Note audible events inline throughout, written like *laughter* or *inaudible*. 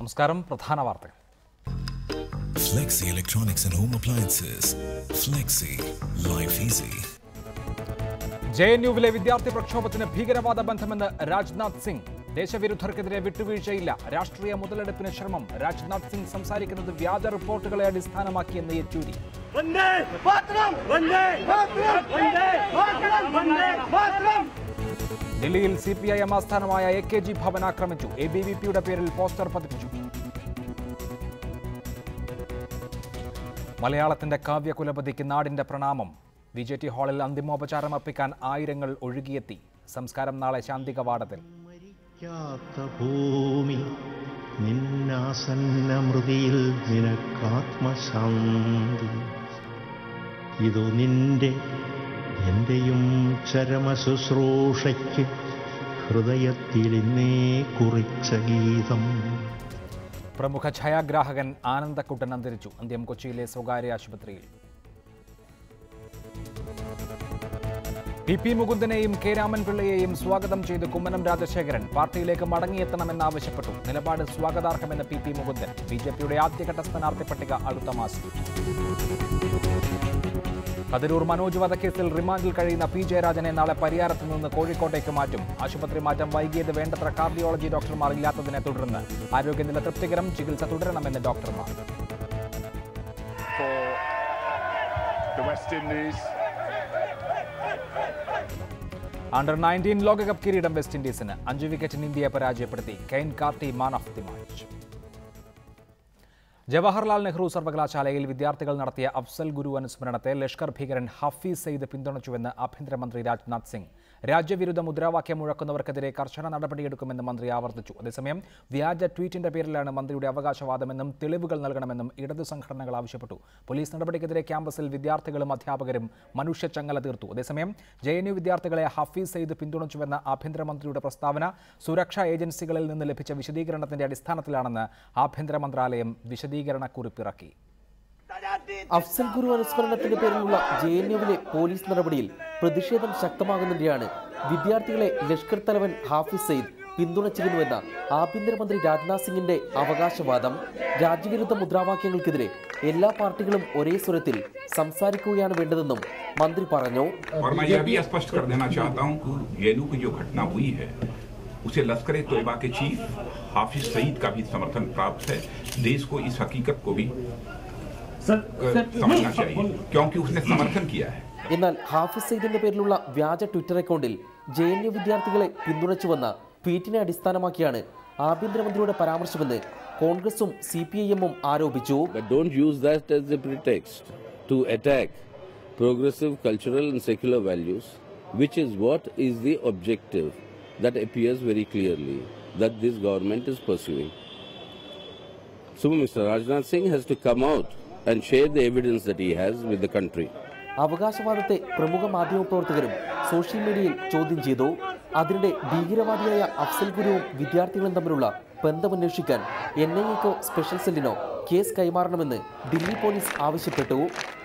നമസ്കാരം പ്രധാന വാർത്തകൾ. Flexi electronics and home appliances flexi life easy J N യുവിലെ വിദ്യാർത്ഥി പ്രക്ഷോഭത്തിന് ഭീകരവാദ ബന്ധമെന്ന് രാജ്നാഥ് സിംഗ്. ദേശവിരുദ്ധർക്കെതിരെ വിട്ടുവീഴ്ചയില്ല. രാഷ്ട്രീയ മുതലെടുപ്പിന് ശ്രമം. രാജ്നാഥ് സിംഗ് സംസാരിക്കുന്നത് വ്യാജ റിപ്പോർട്ടുകളെ അടിസ്ഥാനമാക്കിയെന്ന് യെച്ചൂരി. ഡൽഹിയിൽ സി പി ഐ എം ആസ്ഥാനമായ എ കെ ജി ഭവൻ ആക്രമിച്ചു. എ ബി വി പിയുടെ പേരിൽ പോസ്റ്റർ പതിപ്പിച്ചു. മലയാളത്തിന്റെ കാവ്യകുലപതിക്ക് നാടിന്റെ പ്രണാമം. വി ജെ ടി ഹാളിൽ അന്തിമോപചാരം അർപ്പിക്കാൻ ആയിരങ്ങൾ ഒഴുകിയെത്തി. സംസ്കാരം നാളെ ശാന്തി കവാടത്തിൽ ഭൂമി നിന്റെ എന്റെയും ചരമശുശ്രൂഷയ്ക്ക് ഹൃദയത്തിൽ ഇന്നേ കുറിച്ച ഗീതം. പ്രമുഖ ഛായാഗ്രാഹകൻ ആനന്ദക്കുട്ടൻ അന്തരിച്ചു. അന്ത്യം കൊച്ചിയിലെ സ്വകാര്യ ആശുപത്രിയിൽ. പി പി മുകുന്ദനെയും കെ രാമൻപിള്ളയെയും സ്വാഗതം ചെയ്ത് കുമ്മനം രാജശേഖരൻ പാർട്ടിയിലേക്ക് മടങ്ങിയെത്തണമെന്നാവശ്യപ്പെട്ടു. നിലപാട് സ്വാഗതാർഹമെന്ന് P P Mukundan. B J പിയുടെ ആദ്യഘട്ട സ്ഥാനാർത്ഥി പട്ടിക അടുത്ത മാസം. കതിരൂർ മനോജ് വധക്കേസിൽ റിമാൻഡിൽ കഴിയുന്ന പി ജയരാജനെ നാളെ പരിയാരത്ത് നിന്ന് കോഴിക്കോട്ടേക്ക് മാറ്റും. ആശുപത്രി മാറ്റം വൈകിയത് വേണ്ടത്ര കാർഡിയോളജി ഡോക്ടർമാർ ഇല്ലാത്തതിനെ തുടർന്ന് ആരോഗ്യനില തൃപ്തികരം ചികിത്സ തുടരണമെന്ന് ഡോക്ടർമാർ. അണ്ടർ നയന്റീൻ ലോകകപ്പ് കിരീടം വെസ്റ്റ് ഇൻഡീസിന് അഞ്ച് വിക്കറ്റിന് ഇന്ത്യയെ പരാജയപ്പെടുത്തി. Kane CAR-T man of the match. Jawaharlal Nehru സർവകലാശാലയിൽ വിദ്യാർത്ഥികൾ നടത്തിയ അഫ്സൽ ഗുരു അനുസ്മരണത്തെ ലഷ്കർ ഭീകരൻ ഹഫീസ് സെയ്ദ് പിന്തുണച്ചുവെന്ന് ആഭ്യന്തരമന്ത്രി രാജ്നാഥ് സിംഗ് രാജ്യവിരുദ്ധ മുദ്രാവാക്യം മുഴക്കുന്നവർക്കെതിരെ കർശന നടപടിയെടുക്കുമെന്ന് മന്ത്രി ആവർത്തിച്ചു. അതേസമയം വ്യാജ ട്വീറ്റിന്റെ പേരിലാണ് മന്ത്രിയുടെ അവകാശവാദമെന്നും തെളിവുകൾ നൽകണമെന്നും ഇടതു സംഘടനകൾ ആവശ്യപ്പെട്ടു. പോലീസ് നടപടിക്കെതിരെ ക്യാമ്പസിൽ വിദ്യാർത്ഥികളും അധ്യാപകരും മനുഷ്യ ചങ്ങല തീർത്തു. അതേസമയം ജെ എൻ യു വിദ്യാർത്ഥികളെ ഹഫീസ് സെയ്ദ് പിന്തുണച്ചുവെന്ന ആഭ്യന്തരമന്ത്രിയുടെ പ്രസ്താവന സുരക്ഷാ ഏജൻസികളിൽ നിന്ന് ലഭിച്ച വിശദീകരണത്തിന്റെ അടിസ്ഥാനത്തിലാണെന്ന് ആഭ്യന്തര മന്ത്രാലയം വിശദീകരണക്കുറിപ്പിറക്കി. അഫ്സൽ ഗുരു അനുസ്മരണത്തിന്റെ പേരിലുള്ള ജെ എൻ യുവിലെ പോലീസ് നടപടിയിൽ പ്രതിഷേധം ശക്തമാകുന്നതിനെയാണ് വിദ്യാർത്ഥികളെ ലഷ്കർ തലവൻ ഹാഫിസ് സയ്യിദ് പിന്തുണച്ചിരുന്നുവെന്ന ആഭ്യന്തരമന്ത്രി രാജ്നാഥ് സിംഗിന്റെ അവകാശവാദം രാജ്യവിരുദ്ധ മുദ്രാവാക്യങ്ങൾക്കെതിരെ എല്ലാ പാർട്ടികളും ഒരേ സ്വരത്തിൽ സംസാരിക്കുകയാണ് വേണ്ടതെന്നും മന്ത്രി പറഞ്ഞു और मैं यह भी स्पष्ट कर देना चाहता हूं जेएनयू की जो घटना हुई है उसे लश्कर ए तोयबा के चीफ हाफिज सईद का भी समर्थन प्राप्त है देश को इस हकीकत को भी ക്യോംകി ഉസ്നെ സമർത്ഥം കിയാ ഹൈ എന്നാൽ ഹാഫിസ് സെയ്ദിന്റെ പേരിലുള്ള വ്യാജ ട്വിറ്റർ അക്കൗണ്ടിൽ ജെ എൻ യു വിദ്യാർത്ഥികളെ പിന്തുണച്ചുവന്ന ട്വീറ്റിനെ അടിസ്ഥാനമാക്കിയാണ് ആഭ്യന്തരമന്ത്രിയുടെ പരാമർശമെന്ന് കോൺഗ്രസും സി പി ഐ എമ്മും ആരോപിച്ചു. Progressive cultural and secular values which is what is the objective that appears very clearly that this government is pursuing so mister Singh has to come out and share the evidence that he has with the country. അവകാശവാദത്തെ പ്രമുഖ മാധ്യമപ്രവർത്തകരും social മീഡിയയിൽ ചോദ്യം ചെയ്തു. അതിനിടെ ഭീകരവാദിയായ അഫ്സൽ ഗുരുവും വിദ്യാർത്ഥികളും തമ്മിലുള്ള ബന്ധമന്വേഷിക്കാൻ എൻ ഐ എക്കോ സ്പെഷ്യൽ സെല്ലിനോ കേസ് കൈമാറണമെന്ന് ദില്ലി പോലീസ് ആവശ്യപ്പെട്ടു.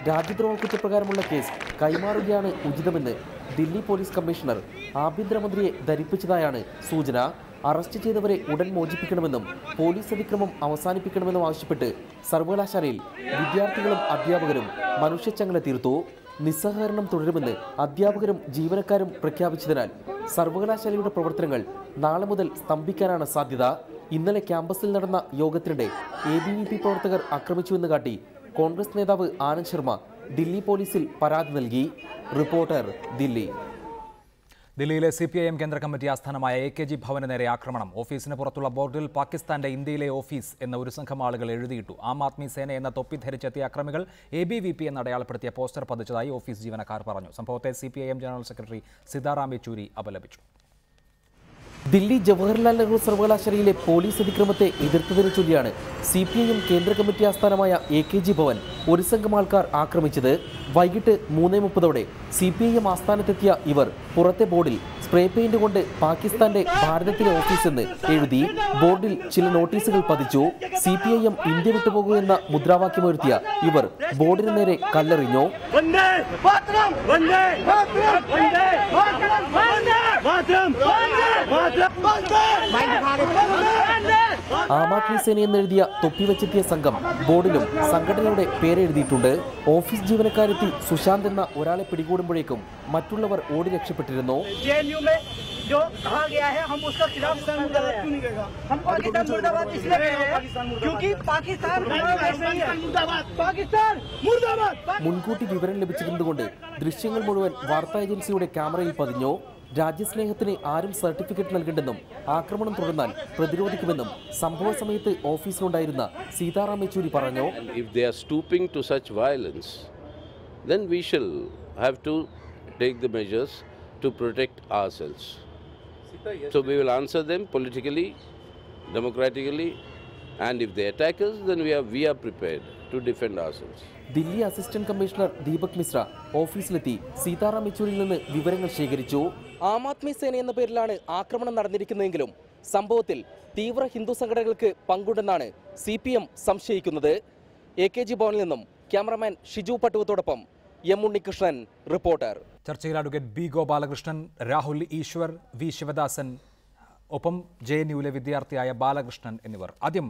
രാജ്യദ്രോഹ കുറ്റപ്രകാരമുള്ള കേസ് കൈമാറുകയാണ് ഉചിതമെന്ന് ദില്ലി പോലീസ് കമ്മീഷണർ ആഭ്യന്തരമന്ത്രിയെ ധരിപ്പിച്ചതായാണ് സൂചന. അറസ്റ്റ് ചെയ്തവരെ ഉടൻ മോചിപ്പിക്കണമെന്നും പോലീസ് അതിക്രമം അവസാനിപ്പിക്കണമെന്നും ആവശ്യപ്പെട്ട് സർവകലാശാലയിൽ വിദ്യാർത്ഥികളും അധ്യാപകരും മനുഷ്യച്ചങ്ങല തീർത്തു. നിസ്സഹകരണം തുടരുമെന്ന് അധ്യാപകരും ജീവനക്കാരും പ്രഖ്യാപിച്ചതിനാൽ സർവകലാശാലയുടെ പ്രവർത്തനങ്ങൾ നാളെ മുതൽ സ്തംഭിക്കാനാണ് സാധ്യത. ഇന്നലെ ക്യാമ്പസിൽ നടന്ന യോഗത്തിനിടെ എ ബി വി പി പ്രവർത്തകർ ആക്രമിച്ചുവെന്ന് കാട്ടി കോൺഗ്രസ് നേതാവ് ആനന്ദ് ശർമ്മ ദില്ലി പോലീസിൽ പരാതി നൽകി. റിപ്പോർട്ടർ ദില്ലി. ദില്ലിയിലെ സി പി ഐ എം കേന്ദ്ര കമ്മിറ്റി ആസ്ഥാനമായ എ കെ ജി ഭവന് നേരെ ആക്രമണം. ഓഫീസിന് പുറത്തുള്ള ബോർഡിൽ പാകിസ്ഥാന്റെ ഇന്ത്യയിലെ ഓഫീസ് എന്ന ഒരു സംഘം ആളുകൾ എഴുതിയിട്ടു. ആം ആദ്മി സേന എന്ന തൊപ്പി ധരിച്ചെത്തിയ അക്രമികൾ എ ബി വി പി എന്ന് അടയാളപ്പെടുത്തിയ പോസ്റ്റർ പതിച്ചതായി ഓഫീസ് ജീവനക്കാർ പറഞ്ഞു. സംഭവത്തെ C P I M general secretary Sitaram Yechury അപലപിച്ചു. ദില്ലി ജവഹർലാൽ നെഹ്റു സർവകലാശാലയിലെ പോലീസ് അതിക്രമത്തെ എതിർത്തതിനെ ചൊല്ലിയാണ് സി പി ഐ എം കേന്ദ്ര കമ്മിറ്റി ആസ്ഥാനമായ എ കെ ജി ഭവൻ ഒരു സംഘം ആൾക്കാർ ആക്രമിച്ചത്. വൈകിട്ട് മൂന്നേ മുപ്പതോടെ സി പി ഐ എം ആസ്ഥാനത്തെത്തിയ ഇവർ പുറത്തെ ബോർഡിൽ സ്പ്രേ പെയിന്റ് കൊണ്ട് പാകിസ്ഥാന്റെ ഭാരതത്തിലെ ഓഫീസ് എന്ന് എഴുതി ബോർഡിൽ ചില നോട്ടീസുകൾ പതിച്ചു. C P I M India വിട്ടുപോകൂ എന്ന മുദ്രാവാക്യമുയർത്തിയ ഇവർ ബോർഡിന് നേരെ കല്ലെറിഞ്ഞു. वंदे ആം ആദ്മി സേനയെന്നെഴുതിയ തൊപ്പിവെച്ചെത്തിയ സംഘം ബോർഡിലും സംഘടനയുടെ പേരെഴുതിയിട്ടുണ്ട്. ഓഫീസ് ജീവനക്കാരെത്തി സുശാന്ത് എന്ന ഒരാളെ പിടികൂടുമ്പോഴേക്കും മറ്റുള്ളവർ ഓടി രക്ഷപ്പെട്ടിരുന്നു. जो कहा गया है हम उसका खिलाफ हम पाकिस्तान मुर्दाबाद इसलिए कह रहे हैं क्योंकि पाकिस्तान हमारा वैसे ही है पाकिस्तान मुर्दाबाद മുൻകൂട്ടി വിവരം ലഭിച്ചിരുന്നതുകൊണ്ട് ദൃശ്യങ്ങൾ മുഴുവൻ വാർത്താ ഏജൻസിയുടെ ക്യാമറയിൽ പതിഞ്ഞു രാജ്യസ്നേഹത്തിന് ആരും സർട്ടിഫിക്കറ്റ് നൽകണ്ടെന്നും ആക്രമണം തുടർന്നാൽ പ്രതിരോധിക്കുമെന്നും സംഭവ സമയത്ത് ഓഫീസിലുണ്ടായിരുന്ന സീതാറാം യെച്ചൂരി പറഞ്ഞു And if they are stooping to such violence, then we shall have to take the measures to protect ourselves. So we will answer them politically, democratically, and if they attack us, then we are, we are prepared to defend ourselves. Delhi assistant commissioner Deepak Mishra ഓഫീസിലെത്തി Sitaram യെച്ചൂരിയിൽ നിന്ന് വിവരങ്ങൾ ശേഖരിച്ചു. ആം ആദ്മി സേന എന്ന പേരിലാണ് ആക്രമണം നടന്നിരിക്കുന്നതെങ്കിലും സംഭവത്തിൽ തീവ്ര ഹിന്ദു സംഘടനകൾക്ക് പങ്കുണ്ടെന്നാണ് സി പി എം സംശയിക്കുന്നത്. എ കെ ജി ഭവനിൽ നിന്നും ക്യാമറമാൻ ഷിജു പട്ടുവത്തോടൊപ്പം എം ഉണ്ണികൃഷ്ണൻ റിപ്പോർട്ടർ. ചർച്ചയിൽ advocate B Gopalakrishnan Rahul Eashwar V Sivadasan ഒപ്പം ജെ എൻ യുവിലെ വിദ്യാർത്ഥിയായ ബാലകൃഷ്ണൻ എന്നിവർ. ആദ്യം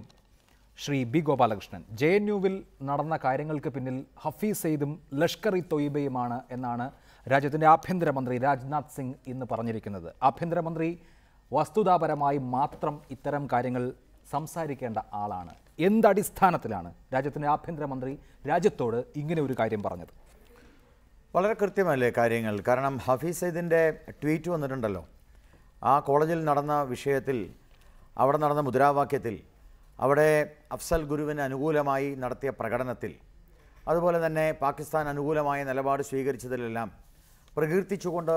Shri B Gopalakrishnan. J N യുവിൽ നടന്ന കാര്യങ്ങൾക്ക് പിന്നിൽ ഹഫീസ് സെയ്ദും ലഷ്കർ ഇ തൊയ്ബയുമാണ് എന്നാണ് രാജ്യത്തിന്റെ ആഭ്യന്തരമന്ത്രി രാജ്നാഥ് സിംഗ് ഇന്ന് പറഞ്ഞിരിക്കുന്നത്. ആഭ്യന്തരമന്ത്രി വസ്തുതാപരമായി മാത്രം ഇത്തരം കാര്യങ്ങൾ സംസാരിക്കേണ്ട ആളാണ്. എന്തടിസ്ഥാനത്തിലാണ് രാജ്യത്തിന്റെ ആഭ്യന്തരമന്ത്രി രാജ്യത്തോട് ഇങ്ങനെ ഒരു കാര്യം പറഞ്ഞത്? വളരെ കൃത്യമല്ലേ കാര്യങ്ങൾ? കാരണം ഹഫീസ് സയ്യിദിന്റെ ട്വീറ്റ് വന്നിട്ടുണ്ടല്ലോ. ആ കോളേജിൽ നടന്ന വിഷയത്തിൽ അവിടെ നടന്ന മുദ്രാവാക്യത്തിൽ അവിടെ അഫ്സൽ ഗുരുവിന് അനുകൂലമായി നടത്തിയ പ്രകടനത്തിൽ അതുപോലെ തന്നെ പാകിസ്ഥാൻ അനുകൂലമായ നിലപാട് സ്വീകരിച്ചതിലെല്ലാം പ്രകീർത്തിച്ചുകൊണ്ട്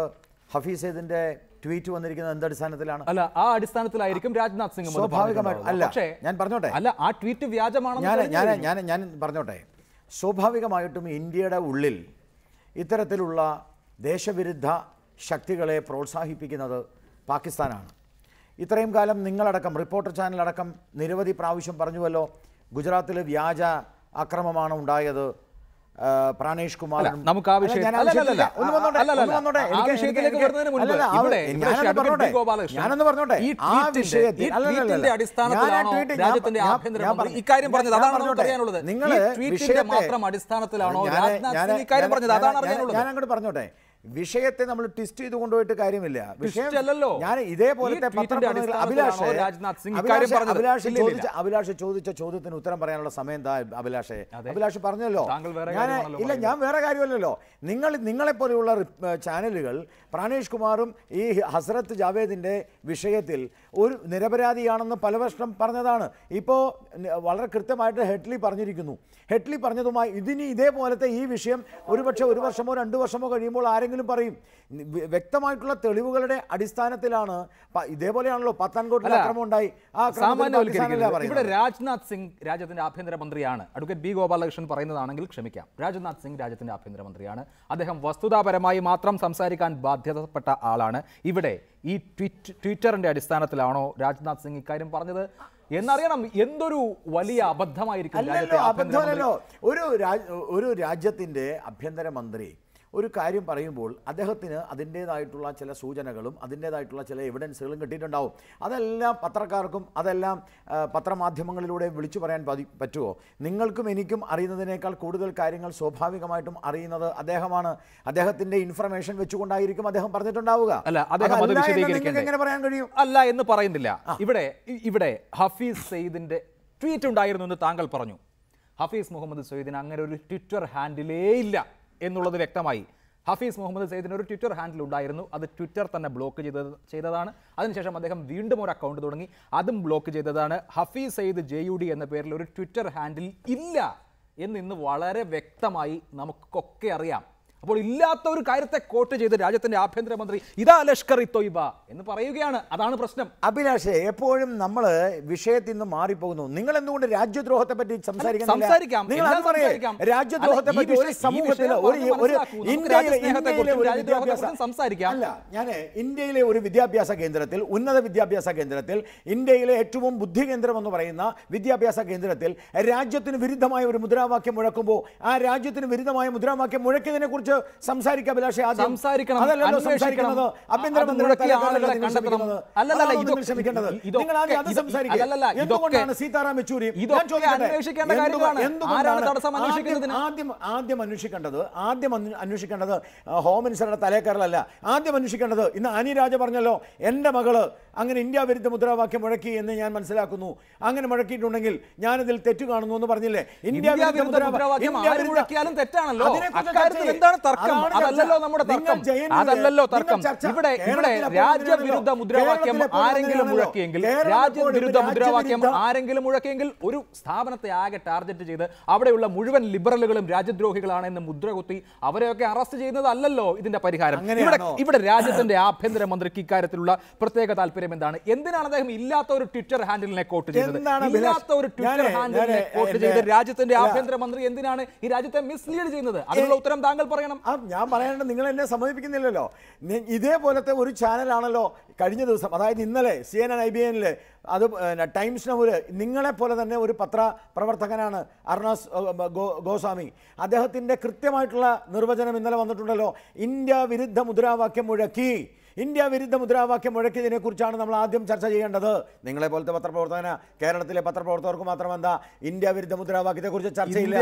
ഹഫീസ് സയ്യിദിന്റെ ട്വീറ്റ് വന്നിരിക്കുന്നത് എന്ത് അടിസ്ഥാനത്തിലാണ്? അല്ല ആ അടിസ്ഥാനത്തിലായിരിക്കും രാജ്നാഥ് സിംഗ് സ്വാഭാവികമായിട്ട് അല്ല ഞാൻ പറഞ്ഞോട്ടെ. അല്ല ആ ട്വീറ്റ് വ്യാജമാണ് ഞാൻ. ഞാൻ ഞാൻ പറഞ്ഞോട്ടെ. സ്വാഭാവികമായിട്ടും ഇന്ത്യയുടെ ഉള്ളിൽ ഇത്തരത്തിലുള്ള ദേശവിരുദ്ധ ശക്തികളെ പ്രോത്സാഹിപ്പിക്കുന്നത് പാകിസ്ഥാനാണ്. ഇത്രയും കാലം നിങ്ങളടക്കം റിപ്പോർട്ടർ ചാനലടക്കം നിരവധി പ്രാവശ്യം പറഞ്ഞുവല്ലോ ഗുജറാത്തിൽ വ്യാജ അക്രമമാണ് ഉണ്ടായത് പ്രാണേഷ് കുമാർ നമുക്ക് ആ ഞാനൊന്ന് പറഞ്ഞോട്ടെ. ആ വിഷയത്തിൽ. ഇക്കാര്യം പറഞ്ഞത് അതാണ് അറിയാനുള്ളത്? നിങ്ങൾ മാത്രം അടിസ്ഥാനത്തിലാണോ ഞാൻ അങ്ങോട്ട് പറഞ്ഞോട്ടെ. വിഷയത്തെ നമ്മൾ ട്വിസ്റ്റ് ചെയ്ത് കൊണ്ടുപോയിട്ട് കാര്യമില്ല. വിഷയം അല്ലല്ലോ. ഞാൻ ഇതേപോലത്തെ അഭിലാഷ്? രാജ്നാഥ് സിംഗ് അഭിലാഷ് ചോദിച്ച. അഭിലാഷ് ചോദിച്ച ചോദ്യത്തിന് ഉത്തരം പറയാനുള്ള സമയം എന്താ അഭിലാഷേ. അഭിലാഷ് പറഞ്ഞല്ലോ. ഞാൻ ഇല്ല ഞാൻ വേറെ കാര്യമല്ലല്ലോ. നിങ്ങൾ നിങ്ങളെ പോലെയുള്ള ചാനലുകൾ പ്രാണേഷ് കുമാറും ഈ ഹസ്രത്ത് ജാവേദിന്റെ വിഷയത്തിൽ ഒരു നിരപരാധിയാണെന്ന് പല വർഷം പറഞ്ഞതാണ്. ഇപ്പോൾ വളരെ കൃത്യമായിട്ട് ഹെഡ്ലി പറഞ്ഞിരിക്കുന്നു. ഹെഡ്ലി പറഞ്ഞതുമായി ഇതിനി ഇതേപോലത്തെ ഈ വിഷയം ഒരുപക്ഷെ ഒരു വർഷമോ രണ്ട് വർഷമോ കഴിയുമ്പോൾ ആരെങ്കിലും പറയും. വ്യക്തമായിട്ടുള്ള തെളിവുകളുടെ അടിസ്ഥാനത്തിലാണ് ഇതേപോലെയാണല്ലോ പത്താൻകോട്ടിൽ അക്രമം ഉണ്ടായി. ആ ഇവിടെ രാജ്നാഥ് സിംഗ് രാജ്യത്തിന്റെ ആഭ്യന്തരമന്ത്രിയാണ്. അഡ്വക്കേറ്റ് ബി ഗോപാലകൃഷ്ണൻ പറയുന്നതാണെങ്കിൽ ക്ഷമിക്കാം. രാജ്നാഥ് സിംഗ് രാജ്യത്തിന്റെ ആഭ്യന്തരമന്ത്രിയാണ്. അദ്ദേഹം വസ്തുതാപരമായി മാത്രം സംസാരിക്കാൻ ബാധ്യതപ്പെട്ട ആളാണ്. ഇവിടെ ഈ ട്വിറ്റ് ട്വിറ്ററിന്റെ അടിസ്ഥാനത്തിലാണോ രാജ്നാഥ് സിംഗ് ഇക്കാര്യം പറഞ്ഞത്? എന്നറിയണം എന്തൊരു വലിയ അബദ്ധമായിരിക്കും അബദ്ധമല്ലോ ഒരു രാജ്യത്തിന്റെ ഒരു മന്ത്രി ആഭ്യന്തരമന്ത്രി ഒരു കാര്യം പറയുമ്പോൾ അദ്ദേഹത്തിന് അതിന്റേതായിട്ടുള്ള ചില സൂചനകളും അതിന്റേതായിട്ടുള്ള ചില എവിഡൻസുകളും കിട്ടിയിട്ടുണ്ടാവും. അതെല്ലാം പത്രക്കാർക്കും അതെല്ലാം പത്രമാധ്യമങ്ങളിലൂടെ വിളിച്ചു പറയാൻ പറ്റുമോ? നിങ്ങൾക്കും എനിക്കും അറിയുന്നതിനേക്കാൾ കൂടുതൽ കാര്യങ്ങൾ സ്വാഭാവികമായിട്ടും അറിയുന്നത് അദ്ദേഹമാണ്. അദ്ദേഹത്തിന്റെ ഇൻഫർമേഷൻ വെച്ചുകൊണ്ടായിരിക്കും അദ്ദേഹം പറഞ്ഞിട്ടുണ്ടാവുക. അല്ല അദ്ദേഹം അത് എങ്ങനെ പറയാൻ കഴിയും? അല്ല എന്ന് പറയുന്നില്ല. ഇവിടെ ഇവിടെ ഹഫീസ് സെയ്ദിന്റെ ട്വീറ്റ് ഉണ്ടായിരുന്നു എന്ന് താങ്കൾ പറഞ്ഞു. ഹഫീസ് മുഹമ്മദ് സെയ്ദിന് അങ്ങനെ ഒരു ട്വിറ്റർ ഹാൻഡിലേ ഇല്ല. എന്നുള്ളത് വ്യക്തമായി. ഹഫീസ് മുഹമ്മദ് സെയ്ദിന് ഒരു ട്വിറ്റർ ഹാൻഡിൽ ഉണ്ടായിരുന്നു. അത് ട്വിറ്റർ തന്നെ ബ്ലോക്ക് ചെയ്തത് ചെയ്തതാണ്. അതിനുശേഷം അദ്ദേഹം വീണ്ടും ഒരു അക്കൗണ്ട് തുടങ്ങി. അതും ബ്ലോക്ക് ചെയ്തതാണ്. Hafeez Saeed J U D എന്ന പേരിൽ ഒരു ട്വിറ്റർ ഹാൻഡിൽ ഇല്ല എന്ന് ഇന്ന് വളരെ വ്യക്തമായി നമുക്കൊക്കെ അറിയാം. അപ്പോൾ ഇല്ലാത്ത ഒരു കാര്യത്തെ കോട്ട് ചെയ്ത് രാജ്യത്തിന്റെ ആഭ്യന്തരമന്ത്രി ഇതാ ലഷ്കർ ഇ തൊയ്ബ എന്ന് പറയുകയാണ് അതാണ് പ്രശ്നം അഭിലാഷേ എപ്പോഴും നമ്മൾ വിഷയത്തിൽ നിന്ന് മാറിപ്പോകുന്നു നിങ്ങൾ എന്തുകൊണ്ട് രാജ്യദ്രോഹത്തെ പറ്റി സംസാരിക്കാം. നിങ്ങൾ അത് പറയേ സംസാരിക്കാം. രാജ്യദ്രോഹത്തെ പറ്റി ഒരു സമൂഹത്തിൽ ഒരു സംസാരിക്കാം. അല്ല ഞാൻ ഇന്ത്യയിലെ ഒരു വിദ്യാഭ്യാസ കേന്ദ്രത്തിൽ ഉന്നത വിദ്യാഭ്യാസ കേന്ദ്രത്തിൽ ഇന്ത്യയിലെ ഏറ്റവും ബുദ്ധി കേന്ദ്രം എന്ന് പറയുന്ന വിദ്യാഭ്യാസ കേന്ദ്രത്തിൽ രാജ്യത്തിന് വിരുദ്ധമായ ഒരു മുദ്രാവാക്യം മുഴക്കുമ്പോൾ ആ രാജ്യത്തിന് വിരുദ്ധമായ മുദ്രാവാക്യം മുഴക്കിയതിനെ കുറിച്ച് സംസാരിക്കാം അഭിലാഷേ ആദ്യം. സംസാരിക്കണം, അതല്ലല്ലോ. സംസാരിക്കുന്നത്. ശ്രമിക്കേണ്ടത് നിങ്ങൾ ആദ്യം അത് സംസാരിക്കുക എന്തുകൊണ്ടാണ് സീതാറാം യെച്ചൂരി? ആദ്യം- ആദ്യം അന്വേഷിക്കേണ്ടത് ആദ്യം അന്വേഷിക്കേണ്ടത് ഹോം മിനിസ്റ്ററുടെ തലേക്കറലല്ല ആദ്യം അന്വേഷിക്കേണ്ടത് ഇന്ന് അനി രാജ പറഞ്ഞല്ലോ എന്റെ മകൾ അങ്ങനെ ഇന്ത്യ വിരുദ്ധ മുദ്രാവാക്യം മുഴക്കി എന്ന് ഞാൻ മനസ്സിലാക്കുന്നു. അങ്ങനെ മുഴക്കിയിട്ടുണ്ടെങ്കിൽ ഞാനതിൽ തെറ്റ് കാണുന്നു എന്ന് പറഞ്ഞില്ലേ? ഇന്ത്യ വിരുദ്ധ മുദ്രാവാക്യം മുഴക്കിയാലും തെറ്റാണല്ലോ. എന്താണ് തർക്കം? അതല്ലല്ലോ നമ്മുടെ തർക്കം. അതല്ലല്ലോ തർക്കം. ഇവിടെ ഇവിടെ രാജ്യവിരുദ്ധ. മുദ്രാവാക്യം ആരെങ്കിലും മുഴക്കിയെങ്കിൽ രാജ്യവിരുദ്ധ മുദ്രാവാക്യം ആരെങ്കിലും മുഴക്കിയെങ്കിൽ ഒരു സ്ഥാപനത്തെ ആകെ ടാർഗറ്റ് ചെയ്ത് അവിടെയുള്ള മുഴുവൻ ലിബറലുകളും രാജ്യദ്രോഹികളാണ് എന്ന് മുദ്ര കുത്തി അവരെയൊക്കെ അറസ്റ്റ് ചെയ്യുന്നത് അല്ലല്ലോ ഇതിന്റെ പരിഹാരം. ഇവിടെ? ഇവിടെ രാജ്യത്തിന്റെ ആഭ്യന്തരമന്ത്രിക്ക് ഇക്കാര്യത്തിലുള്ള പ്രത്യേക താല്പര്യം എന്താണ്? എന്തിനാണ് അദ്ദേഹം ഇല്ലാത്ത ഒരു ട്വിറ്റർ ഹാൻഡിലിനെ കോട്ട് ചെയ്തത്? ഇല്ലാത്ത ഒരു ട്വിറ്റർ ഹാൻഡിലിനെ കോട്ട് ചെയ്ത് രാജ്യത്തിന്റെ. ആഭ്യന്തരമന്ത്രി എന്തിനാണ് ഈ രാജ്യത്തെ മിസ്ലീഡ് ചെയ്യുന്നത്? അതിനുള്ള ഉത്തരം താങ്കൾ പറയണം. ഞാൻ പറയാനുണ്ട് നിങ്ങൾ എന്നെ സമീപിക്കുന്നില്ലല്ലോ ഇതേപോലത്തെ ഒരു ചാനലാണല്ലോ കഴിഞ്ഞ ദിവസം അതായത് ഇന്നലെ C N N I B എനിൽ അത് ടൈംസ് നൗൽ നിങ്ങളെപ്പോലെ തന്നെ ഒരു പത്ര പ്രവർത്തകനാണ് അർണാസ് ഗോസ്വാമി. അദ്ദേഹത്തിന്റെ കൃത്യമായിട്ടുള്ള നിർവചനം ഇന്നലെ വന്നിട്ടുണ്ടല്ലോ. ഇന്ത്യ വിരുദ്ധ മുദ്രാവാക്യം മുഴക്കി. ഇന്ത്യ വിരുദ്ധ മുദ്രാവാക്യം മുഴക്കിയതിനെ കുറിച്ചാണ് നമ്മൾ ആദ്യം ചർച്ച ചെയ്യേണ്ടത്. നിങ്ങളെ പോലത്തെ പത്രപ്രവർത്തകന് കേരളത്തിലെ പത്രപ്രവർത്തകർക്ക് മാത്രം എന്താ ഇന്ത്യ വിരുദ്ധ മുദ്രാവാക്യത്തെ കുറിച്ച് ചർച്ചയില്ല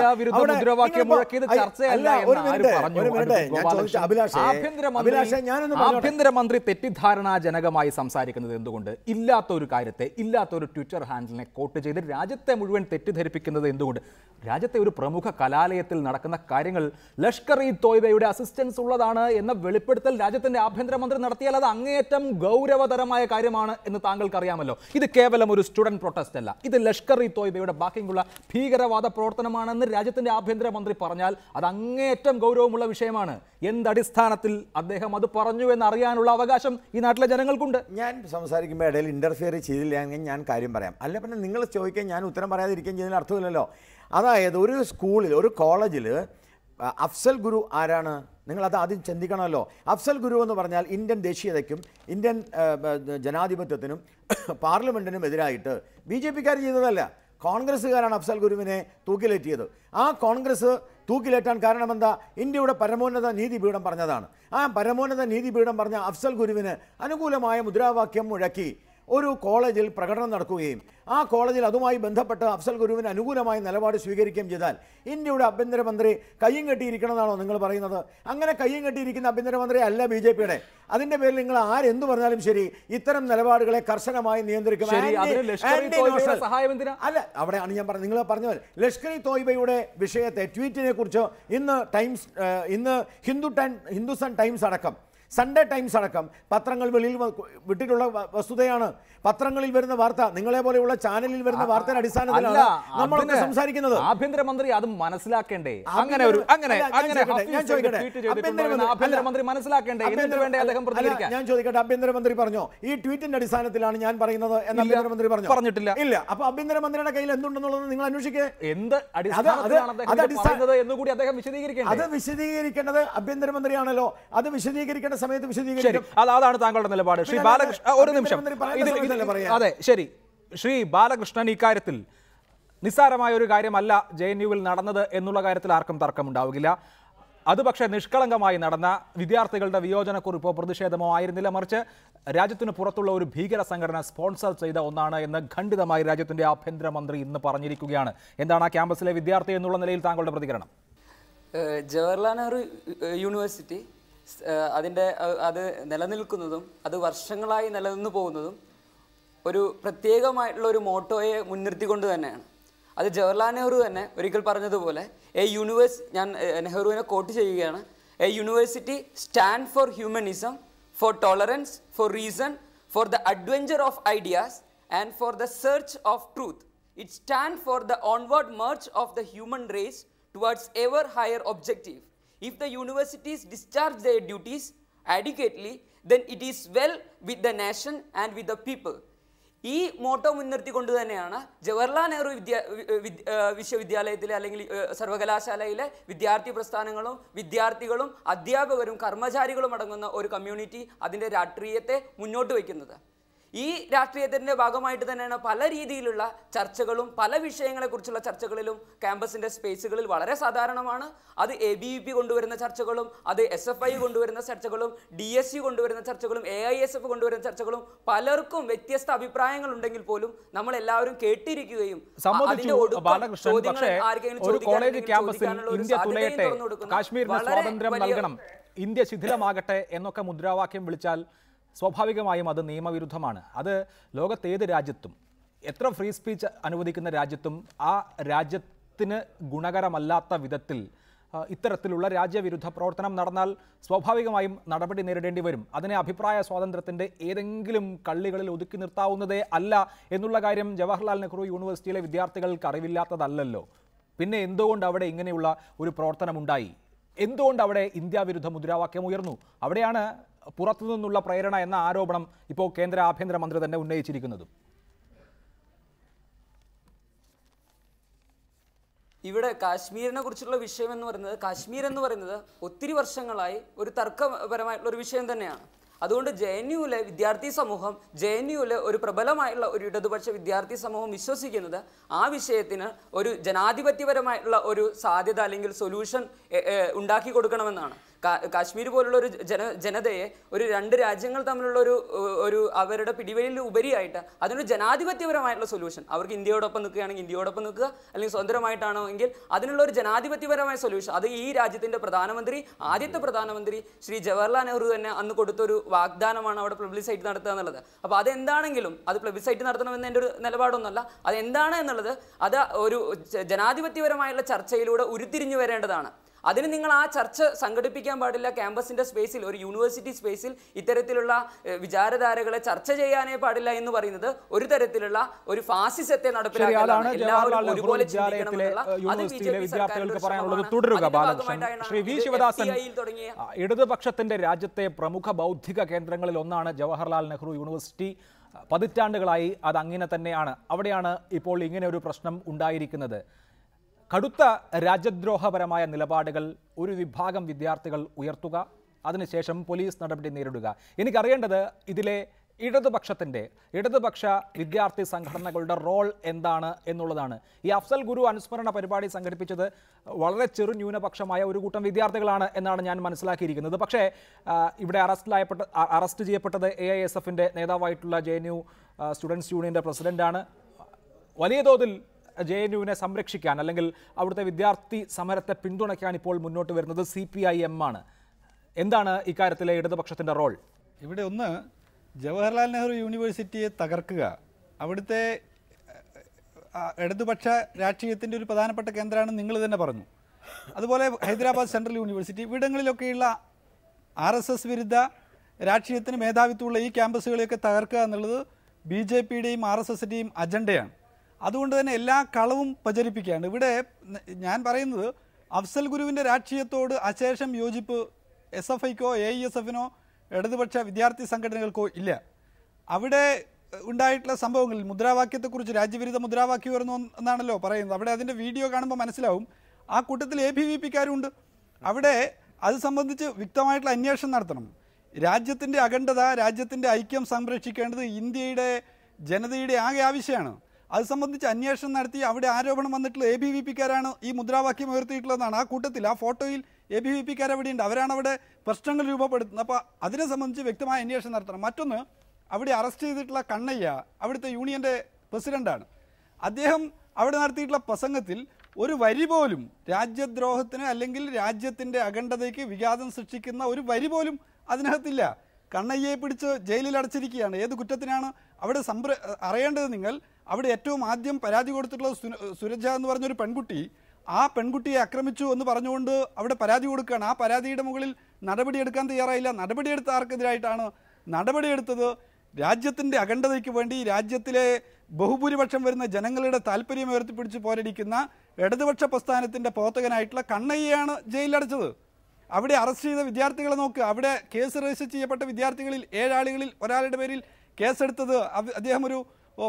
ആഭ്യന്തരമന്ത്രി തെറ്റിദ്ധാരണാജനകമായി സംസാരിക്കുന്നത് എന്തുകൊണ്ട്? ഇല്ലാത്ത ഒരു കാര്യത്തെ ഇല്ലാത്ത ഒരു ട്വിറ്റർ ഹാൻഡിലിനെ കോട്ട് ചെയ്ത് രാജ്യത്തെ മുഴുവൻ തെറ്റിദ്ധരിപ്പിക്കുന്നത് എന്തുകൊണ്ട്? രാജ്യത്തെ ഒരു പ്രമുഖ കലാലയത്തിൽ നടക്കുന്ന കാര്യങ്ങൾ ലഷ്കർ ഇ തോയ്ബയുടെ അസിസ്റ്റൻസ് ഉള്ളതാണ് എന്ന വെളിപ്പെടുത്തൽ രാജ്യത്തിന്റെ ആഭ്യന്തരമന്ത്രി നടത്തിയാൽ അത് അങ്ങേയറ്റം ഗൗരവതരമായ കാര്യമാണ് എന്ന് താങ്കൾക്ക് അറിയാമല്ലോ ഇത് കേവലം ഒരു സ്റ്റുഡന്റ് പ്രൊട്ടസ്റ്റ് അല്ല. ഇത് ലഷ്കർ ഇ തോയ്ബയുടെ ബാക്കിയുള്ള ഭീകരവാദ പ്രവർത്തനമാണെന്ന് രാജ്യത്തിന്റെ ആഭ്യന്തരമന്ത്രി പറഞ്ഞാൽ അത് അങ്ങേയറ്റം ഗൗരവമുള്ള വിഷയമാണ്. എന്തടിസ്ഥാനത്തിൽ അദ്ദേഹം അത് പറഞ്ഞു എന്നറിയാനുള്ള അവകാശം ഈ നാട്ടിലെ ജനങ്ങൾക്കുണ്ട്? ഞാൻ സംസാരിക്കുമ്പോൾ ഇടയിൽ ഇന്റർഫിയർ ചെയ്തില്ല. എങ്കിൽ ഞാൻ കാര്യം പറയാം. അല്ല പിന്നെ നിങ്ങൾ ചോദിക്കാൻ ഞാൻ ഉത്തരം പറയാതിരിക്കുകയും ചെയ്തതിന് അർത്ഥമില്ലല്ലോ. അതായത് ഒരു സ്കൂളിൽ ഒരു കോളേജിൽ അഫ്സൽ ഗുരു ആരാണ്? നിങ്ങൾ അത് ആദ്യം ചിന്തിക്കണമല്ലോ. അഫ്സൽ ഗുരു എന്ന് പറഞ്ഞാൽ ഇന്ത്യൻ ദേശീയതയ്ക്കും ഇന്ത്യൻ ജനാധിപത്യത്തിനും *coughs* പാർലമെന്റിനും എതിരായിട്ട് ബി ജെ പിക്കാർ ചെയ്തതല്ല. കോൺഗ്രസ്സുകാരാണ് അഫ്സൽ ഗുരുവിനെ തൂക്കിലേറ്റിയത്. ആ കോൺഗ്രസ് തൂക്കിലേറ്റാൻ കാരണമെന്താ ഇന്ത്യയുടെ പരമോന്നത നീതിപീഠം പറഞ്ഞതാണ്. ആ പരമോന്നത നീതിപീഠം പറഞ്ഞ അഫ്സൽ ഗുരുവിന് അനുകൂലമായ മുദ്രാവാക്യം മുഴക്കി. ഒരു കോളേജിൽ പ്രകടനം നടക്കുകയും ആ കോളേജിൽ അതുമായി ബന്ധപ്പെട്ട് അഫ്സൽ ഗുരുവിന് അനുകൂലമായ നിലപാട് സ്വീകരിക്കുകയും ചെയ്താൽ ഇന്ത്യയുടെ ആഭ്യന്തരമന്ത്രി കയ്യും കെട്ടിയിരിക്കണമെന്നാണോ നിങ്ങൾ പറയുന്നത്? അങ്ങനെ കയ്യും കെട്ടിയിരിക്കുന്ന ആഭ്യന്തരമന്ത്രി അല്ല ബി ജെ പിയുടെ. അതിന്റെ പേരിൽ നിങ്ങൾ ആരെന്ത് പറഞ്ഞാലും ശരി ഇത്തരം നിലപാടുകളെ കർശനമായി നിയന്ത്രിക്കും? അല്ല അവിടെയാണ് ഞാൻ പറഞ്ഞത്. നിങ്ങൾ പറഞ്ഞ പോലെ ലഷ്കർ ഇ തോയ്ബയുടെ വിഷയത്തെ ട്വീറ്റിനെ കുറിച്ച് ഇന്ന് ടൈംസ് ഇന്ന് ഹിന്ദു ടൈം ഹിന്ദുസ്ഥാൻ ടൈംസ് അടക്കം സൺഡേ ടൈംസ് അടക്കം പത്രങ്ങൾ വെളിയിൽ വിട്ടിട്ടുള്ള വസ്തുതയാണ്. പത്രങ്ങളിൽ വരുന്ന വാർത്ത നിങ്ങളെ പോലെയുള്ള ചാനലിൽ വരുന്ന വാർത്തയുടെ അടിസ്ഥാനത്തിലാണ് നമ്മൾ നമ്മളൊക്കെ സംസാരിക്കുന്നത്. ആഭ്യന്തരമന്ത്രി അത് മനസ്സിലാക്കേണ്ടേ? അങ്ങനെ ഒരു അങ്ങനെ അങ്ങനെ ഞാൻ ചോദിക്കട്ടെ. ആഭ്യന്തരമന്ത്രി- മനസ്സിലാക്കേണ്ടേ? ഞാൻ ചോദിക്കട്ടെ ആഭ്യന്തരമന്ത്രി പറഞ്ഞോ. ഈ ട്വീറ്റിന്റെ അടിസ്ഥാനത്തിലാണ് ഞാൻ പറയുന്നത് എന്ന് ആഭ്യന്തരമന്ത്രി പറഞ്ഞു. പറഞ്ഞിട്ടില്ല. ഇല്ല അപ്പൊ ആഭ്യന്തരമന്ത്രിയുടെ കയ്യിൽ എന്തുണ്ടെന്നുള്ളത് നിങ്ങൾ അന്വേഷിക്കേ. എന്ത് അത് വിശദീകരിക്കേണ്ടത് ആഭ്യന്തരമന്ത്രിയാണല്ലോ അത് വിശദീകരിക്കേണ്ട സമയത്ത് വിശദീകരിക്കും. അത് അതാണ് താങ്കളുടെ നിലപാട്. ശ്രീ ബാലകൃഷ്ണ ഒരു നിമിഷം? അതെ ശരി. ശ്രീ ബാലകൃഷ്ണൻ ഇക്കാര്യത്തിൽ നിസ്സാരമായ ഒരു കാര്യമല്ല ജെ എൻ യുവിൽ നടന്നത് എന്നുള്ള കാര്യത്തിൽ ആർക്കും തർക്കമുണ്ടാവുകയില്ല. അത് പക്ഷേ നിഷ്കളങ്കമായി നടന്ന വിദ്യാർത്ഥികളുടെ വിയോജനക്കുറിപ്പോ പ്രതിഷേധമോ ആയിരുന്നില്ല. മറിച്ച് രാജ്യത്തിന് പുറത്തുള്ള ഒരു ഭീകര സംഘടന സ്പോൺസർ ചെയ്ത ഒന്നാണ് എന്ന് ഖണ്ഡിതമായി രാജ്യത്തിന്റെ ആഭ്യന്തരമന്ത്രി ഇന്ന് പറഞ്ഞിരിക്കുകയാണ്. എന്താണ് ആ ക്യാമ്പസിലെ വിദ്യാർത്ഥി എന്നുള്ള നിലയിൽ താങ്കളുടെ പ്രതികരണം? ജവഹർലാൽ നെഹ്റു യൂണിവേഴ്സിറ്റി അതിന്റെ അത് നിലനിൽക്കുന്നതും അത് വർഷങ്ങളായി നിലനിന്നു പോകുന്നതും ഒരു പ്രത്യേകമായിട്ടുള്ള ഒരു മോട്ടോയെ മുൻനിർത്തിക്കൊണ്ട് തന്നെയാണ്. അത് ജവഹർലാൽ നെഹ്റു തന്നെ ഒരിക്കൽ പറഞ്ഞതുപോലെ എ യൂണിവേഴ്സ് ഞാൻ നെഹ്റുവിനെ കോട്ട് ചെയ്യുകയാണ്. A university stand for humanism for tolerance for reason for the adventure of ideas and for the search of truth. It stand for the onward march of the human race towards ever higher objective. If the universities discharge their duties adequately, then it is well with the nation and with the people. ഈ motto മുൻനിർത്തിക്കൊണ്ട് തന്നെയാണ് ജവഹർലാൽ നെഹ്റു വിദ്യ വിശ്വവിദ്യാലയത്തിലെ അല്ലെങ്കിൽ സർവകലാശാലയിലെ വിദ്യാർത്ഥി പ്രസ്ഥാനങ്ങളും വിദ്യാർത്ഥികളും അധ്യാപകരും കർമ്മചാരികളും അടങ്ങുന്ന ഒരു കമ്മ്യൂണിറ്റി അതിന്റെ രാഷ്ട്രീയത്തെ മുന്നോട്ട് വയ്ക്കുന്നത് ഈ രാഷ്ട്രീയത്തിന്റെ ഭാഗമായിട്ട് തന്നെയാണ് പല രീതിയിലുള്ള ചർച്ചകളും പല വിഷയങ്ങളെക്കുറിച്ചുള്ള ചർച്ചകളിലും ക്യാമ്പസിന്റെ സ്പേസുകളിൽ വളരെ സാധാരണമാണ്. അത് എ ബി വി പി കൊണ്ടുവരുന്ന ചർച്ചകളും അത് എസ് എഫ് ഐ കൊണ്ടുവരുന്ന ചർച്ചകളും ഡി എസ് സി കൊണ്ടുവരുന്ന ചർച്ചകളും എ ഐ എസ് എഫ് കൊണ്ടുവരുന്ന ചർച്ചകളും പലർക്കും വ്യത്യസ്ത അഭിപ്രായങ്ങൾ ഉണ്ടെങ്കിൽ പോലും നമ്മൾ എല്ലാവരും കേട്ടിരിക്കുകയും കാശ്മീരിന് സ്വാതന്ത്ര്യം നൽകണം ഇന്ത്യ ശിഥിലമാകട്ടെ എന്നൊക്കെ മുദ്രാവാക്യം വിളിച്ചാൽ സ്വാഭാവികമായും അത് നിയമവിരുദ്ധമാണ്. അത് ലോകത്തേത് രാജ്യത്തും എത്ര ഫ്രീ സ്പീച്ച് അനുവദിക്കുന്ന രാജ്യത്തും ആ രാജ്യത്തിന് ഗുണകരമല്ലാത്ത വിധത്തിൽ ഇത്തരത്തിലുള്ള രാജ്യവിരുദ്ധ പ്രവർത്തനം നടന്നാൽ സ്വാഭാവികമായും നടപടി നേരിടേണ്ടി വരും. അതിനെ അഭിപ്രായ സ്വാതന്ത്ര്യത്തിന്റെ ഏതെങ്കിലും കള്ളികളിൽ ഒതുക്കി നിർത്താവുന്നതേ അല്ല എന്നുള്ള കാര്യം ജവഹർലാൽ നെഹ്റു യൂണിവേഴ്സിറ്റിയിലെ വിദ്യാർത്ഥികൾക്ക് അറിവില്ലാത്തതല്ലല്ലോ. പിന്നെ എന്തുകൊണ്ട് അവിടെ ഇങ്ങനെയുള്ള ഒരു പ്രവർത്തനമുണ്ടായി? എന്തുകൊണ്ട് അവിടെ ഇന്ത്യ വിരുദ്ധ മുദ്രാവാക്യം ഉയർന്നു? അവിടെയാണ് പുറത്തു നിന്നുള്ള പ്രേരണ എന്ന ആരോപണം ഇപ്പോൾ കേന്ദ്ര ആഭ്യന്തരമന്ത്രി തന്നെ ഉന്നയിച്ചിരിക്കുന്നതും. ഇവിടെ കാശ്മീരിനെ കുറിച്ചുള്ള വിഷയം എന്ന് പറയുന്നത് കാശ്മീർ എന്ന് പറയുന്നത് ഒത്തിരി വർഷങ്ങളായി ഒരു തർക്കപരമായിട്ടുള്ള ഒരു വിഷയം തന്നെയാണ്. അതുകൊണ്ട് ജെ എൻ യുവിലെ വിദ്യാർത്ഥി സമൂഹം ജെ എൻ യുവിലെ ഒരു പ്രബലമായുള്ള ഒരു ഇടതുപക്ഷ വിദ്യാർത്ഥി സമൂഹം വിശ്വസിക്കുന്നത് ആ വിഷയത്തിന് ഒരു ജനാധിപത്യപരമായിട്ടുള്ള ഒരു സാധ്യത അല്ലെങ്കിൽ സൊല്യൂഷൻ ഉണ്ടാക്കി കൊടുക്കണമെന്നാണ്. കാശ്മീർ പോലുള്ള ഒരു ജന ജനതയെ ഒരു രണ്ട് രാജ്യങ്ങൾ തമ്മിലുള്ള ഒരു ഒരു അവരുടെ പിടിവലിൽ ഉപരിയായിട്ട് അതിനൊരു ജനാധിപത്യപരമായിട്ടുള്ള സൊല്യൂഷൻ അവർക്ക് ഇന്ത്യയോടൊപ്പം നിൽക്കുകയാണെങ്കിൽ ഇന്ത്യയോടൊപ്പം നിൽക്കുക അല്ലെങ്കിൽ സ്വതന്ത്രമായിട്ടാണോ എങ്കിൽ അതിനുള്ള ഒരു ജനാധിപത്യപരമായ സൊല്യൂഷൻ അത് ഈ രാജ്യത്തിന്റെ പ്രധാനമന്ത്രി ആദ്യത്തെ പ്രധാനമന്ത്രി ശ്രീ ജവഹർലാൽ നെഹ്റു തന്നെ അന്ന് കൊടുത്തൊരു വാഗ്ദാനമാണ് അവിടെ പ്ലബിസൈറ്റ് നടത്തുക എന്നുള്ളത്. അപ്പോൾ അതെന്താണെങ്കിലും അത് പ്ലബിസൈറ്റ് നടത്തണമെന്ന് എന്റെ ഒരു നിലപാടൊന്നുമല്ല. അതെന്താണ് എന്നുള്ളത് അത് ഒരു ജനാധിപത്യപരമായുള്ള ചർച്ചയിലൂടെ ഉരുത്തിരിഞ്ഞു വരേണ്ടതാണ്. അതിന് നിങ്ങൾ ആ ചർച്ച സംഘടിപ്പിക്കാൻ പാടില്ല. ക്യാമ്പസിന്റെ സ്പേസിൽ ഒരു യൂണിവേഴ്സിറ്റി സ്പേസിൽ ഇത്തരത്തിലുള്ള വിചാരധാരകളെ ചർച്ച ചെയ്യാനേ പാടില്ല എന്ന് പറയുന്നത് ഒരു തരത്തിലുള്ള ഒരു ഫാസിസത്തെ എല്ലാവരും ഒരുപോലെ ഇടതുപക്ഷത്തിന്റെ രാജ്യത്തെ പ്രമുഖ ബൗദ്ധിക കേന്ദ്രങ്ങളിൽ ഒന്നാണ് ജവഹർലാൽ നെഹ്റു യൂണിവേഴ്സിറ്റി. പതിറ്റാണ്ടുകളായി അത് അങ്ങനെ തന്നെയാണ്. അവിടെയാണ് ഇപ്പോൾ ഇങ്ങനെ ഒരു പ്രശ്നം ഉണ്ടായിരിക്കുന്നത്. കടുത്ത രാജ്യദ്രോഹപരമായ നിലപാടുകൾ ഒരു വിഭാഗം വിദ്യാർത്ഥികൾ ഉയർത്തുക അതിനുശേഷം പോലീസ് നടപടി നേരിടുക. എനിക്കറിയേണ്ടത് ഇതിലെ ഇടതുപക്ഷത്തിന്റെ ഇടതുപക്ഷ വിദ്യാർത്ഥി സംഘടനകളുടെ റോൾ എന്താണ് എന്നുള്ളതാണ്. ഈ അഫ്സൽ ഗുരു അനുസ്മരണ പരിപാടി സംഘടിപ്പിച്ചത് വളരെ ചെറു ന്യൂനപക്ഷമായ ഒരു കൂട്ടം വിദ്യാർത്ഥികളാണ് എന്നാണ് ഞാൻ മനസ്സിലാക്കിയിരിക്കുന്നത്. പക്ഷേ ഇവിടെ അറസ്റ്റിലായപ്പെട്ട അറസ്റ്റ് ചെയ്യപ്പെട്ടത് എ ഐ എസ് എഫിന്റെ നേതാവായിട്ടുള്ള ജെ എൻ യു സ്റ്റുഡൻസ് യൂണിയന്റെ പ്രസിഡന്റാണ് വലിയ തോതിൽ ജെ എൻ യുവിനെ സംരക്ഷിക്കാൻ അല്ലെങ്കിൽ അവിടുത്തെ വിദ്യാർത്ഥി സമരത്തെ പിന്തുണയ്ക്കാൻ ഇപ്പോൾ മുന്നോട്ട് വരുന്നത് സി പി ഐ എം ആണ്. എന്താണ് ഇക്കാര്യത്തിലെ ഇടതുപക്ഷത്തിന്റെ റോൾ? ഇവിടെ ഒന്ന് ജവഹർലാൽ നെഹ്റു യൂണിവേഴ്സിറ്റിയെ തകർക്കുക. അവിടുത്തെ ഇടതുപക്ഷ രാഷ്ട്രീയത്തിന്റെ ഒരു പ്രധാനപ്പെട്ട കേന്ദ്രമാണ് നിങ്ങൾ തന്നെ പറഞ്ഞു. അതുപോലെ ഹൈദരാബാദ് സെൻട്രൽ യൂണിവേഴ്സിറ്റി ഇവിടങ്ങളിലൊക്കെയുള്ള ആർ എസ് എസ് വിരുദ്ധ രാഷ്ട്രീയത്തിന് മേധാവിത്വമുള്ള ഈ ക്യാമ്പസുകളെയൊക്കെ തകർക്കുക എന്നുള്ളത് ബി ജെ പിയുടെയും ആർ എസ് എസിന്റെയും അജണ്ടയാണ്. അതുകൊണ്ട് തന്നെ എല്ലാ കളവും പ്രചരിപ്പിക്കുകയാണ്. ഇവിടെ ഞാൻ പറയുന്നത് അഫ്സൽ ഗുരുവിന്റെ രാഷ്ട്രീയത്തോട് അശേഷം യോജിപ്പ് എസ് എഫ് ഐക്കോ എ ഇ എസ് എഫിനോ ഇടതുപക്ഷ വിദ്യാർത്ഥി സംഘടനകൾക്കോ ഇല്ല. അവിടെ ഉണ്ടായിട്ടുള്ള സംഭവങ്ങളിൽ മുദ്രാവാക്യത്തെക്കുറിച്ച് രാജ്യവിരുദ്ധ മുദ്രാവാക്യം വരുന്നു എന്നാണല്ലോ പറയുന്നത്. അവിടെ അതിന്റെ വീഡിയോ കാണുമ്പോൾ മനസ്സിലാവും. ആ കൂട്ടത്തിൽ എ ബി വി പിക്കാരുണ്ട്. അവിടെ അത് സംബന്ധിച്ച് വ്യക്തമായിട്ടുള്ള അന്വേഷണം നടത്തണം. രാജ്യത്തിന്റെ അഖണ്ഡത രാജ്യത്തിന്റെ ഐക്യം സംരക്ഷിക്കേണ്ടത് ഇന്ത്യയുടെ ജനതയുടെ ആകെ ആവശ്യമാണ്. അത് സംബന്ധിച്ച് അന്വേഷണം നടത്തി അവിടെ ആരോപണം വന്നിട്ടുള്ള എ ബി വി പിക്കാരാണ് ഈ മുദ്രാവാക്യം ഉയർത്തിയിട്ടുള്ളതാണ് ആ കൂട്ടത്തിൽ ആ ഫോട്ടോയിൽ എ ബി വി പിക്കാർ അവിടെയുണ്ട് അവരാണ് അവിടെ പ്രശ്നങ്ങൾ രൂപപ്പെടുത്തുന്നത്. അപ്പോൾ അതിനെ സംബന്ധിച്ച് വ്യക്തമായ അന്വേഷണം നടത്തണം. മറ്റൊന്ന് അവിടെ അറസ്റ്റ് ചെയ്തിട്ടുള്ള കണ്ണയ്യ അവിടുത്തെ യൂണിയന്റെ പ്രസിഡന്റാണ് അദ്ദേഹം അവിടെ നടത്തിയിട്ടുള്ള പ്രസംഗത്തിൽ ഒരു വരി പോലും രാജ്യദ്രോഹത്തിന് അല്ലെങ്കിൽ രാജ്യത്തിന്റെ അഖണ്ഡതയ്ക്ക് വിഘാതം സൃഷ്ടിക്കുന്ന ഒരു വരി പോലും അതിനകത്തില്ല. കണ്ണയ്യയെ പിടിച്ച് ജയിലിൽ അടച്ചിരിക്കുകയാണ്. ഏത് കുറ്റത്തിനാണ് അവിടെ സംപ്ര അറിയേണ്ടത് നിങ്ങൾ? അവിടെ ഏറ്റവും ആദ്യം പരാതി കൊടുത്തിട്ടുള്ളത് സുരജ എന്ന് പറഞ്ഞൊരു പെൺകുട്ടി. ആ പെൺകുട്ടിയെ ആക്രമിച്ചു എന്ന് പറഞ്ഞുകൊണ്ട് അവിടെ പരാതി കൊടുക്കുകയാണ്. ആ പരാതിയുടെ മുകളിൽ നടപടിയെടുക്കാൻ തയ്യാറായില്ല. നടപടിയെടുത്ത ആർക്കെതിരായിട്ടാണ് നടപടിയെടുത്തത് രാജ്യത്തിന്റെ അഖണ്ഡതയ്ക്ക് വേണ്ടി രാജ്യത്തിലെ ബഹുഭൂരിപക്ഷം വരുന്ന ജനങ്ങളുടെ താല്പര്യം ഉയർത്തിപ്പിടിച്ച് പോരടിക്കുന്ന ഇടതുപക്ഷ പ്രസ്ഥാനത്തിന്റെ പ്രവർത്തകനായിട്ടുള്ള കണ്ണയ്യാണ് ജയിലിലടച്ചത് അവിടെ അറസ്റ്റ് ചെയ്ത വിദ്യാർത്ഥികളെ നോക്ക്. അവിടെ കേസ് രജിസ്റ്റർ ചെയ്യപ്പെട്ട വിദ്യാർത്ഥികളിൽ ഏഴാളുകളിൽ ഒരാളുടെ പേരിൽ കേസെടുത്തത് അദ്ദേഹം ഒരു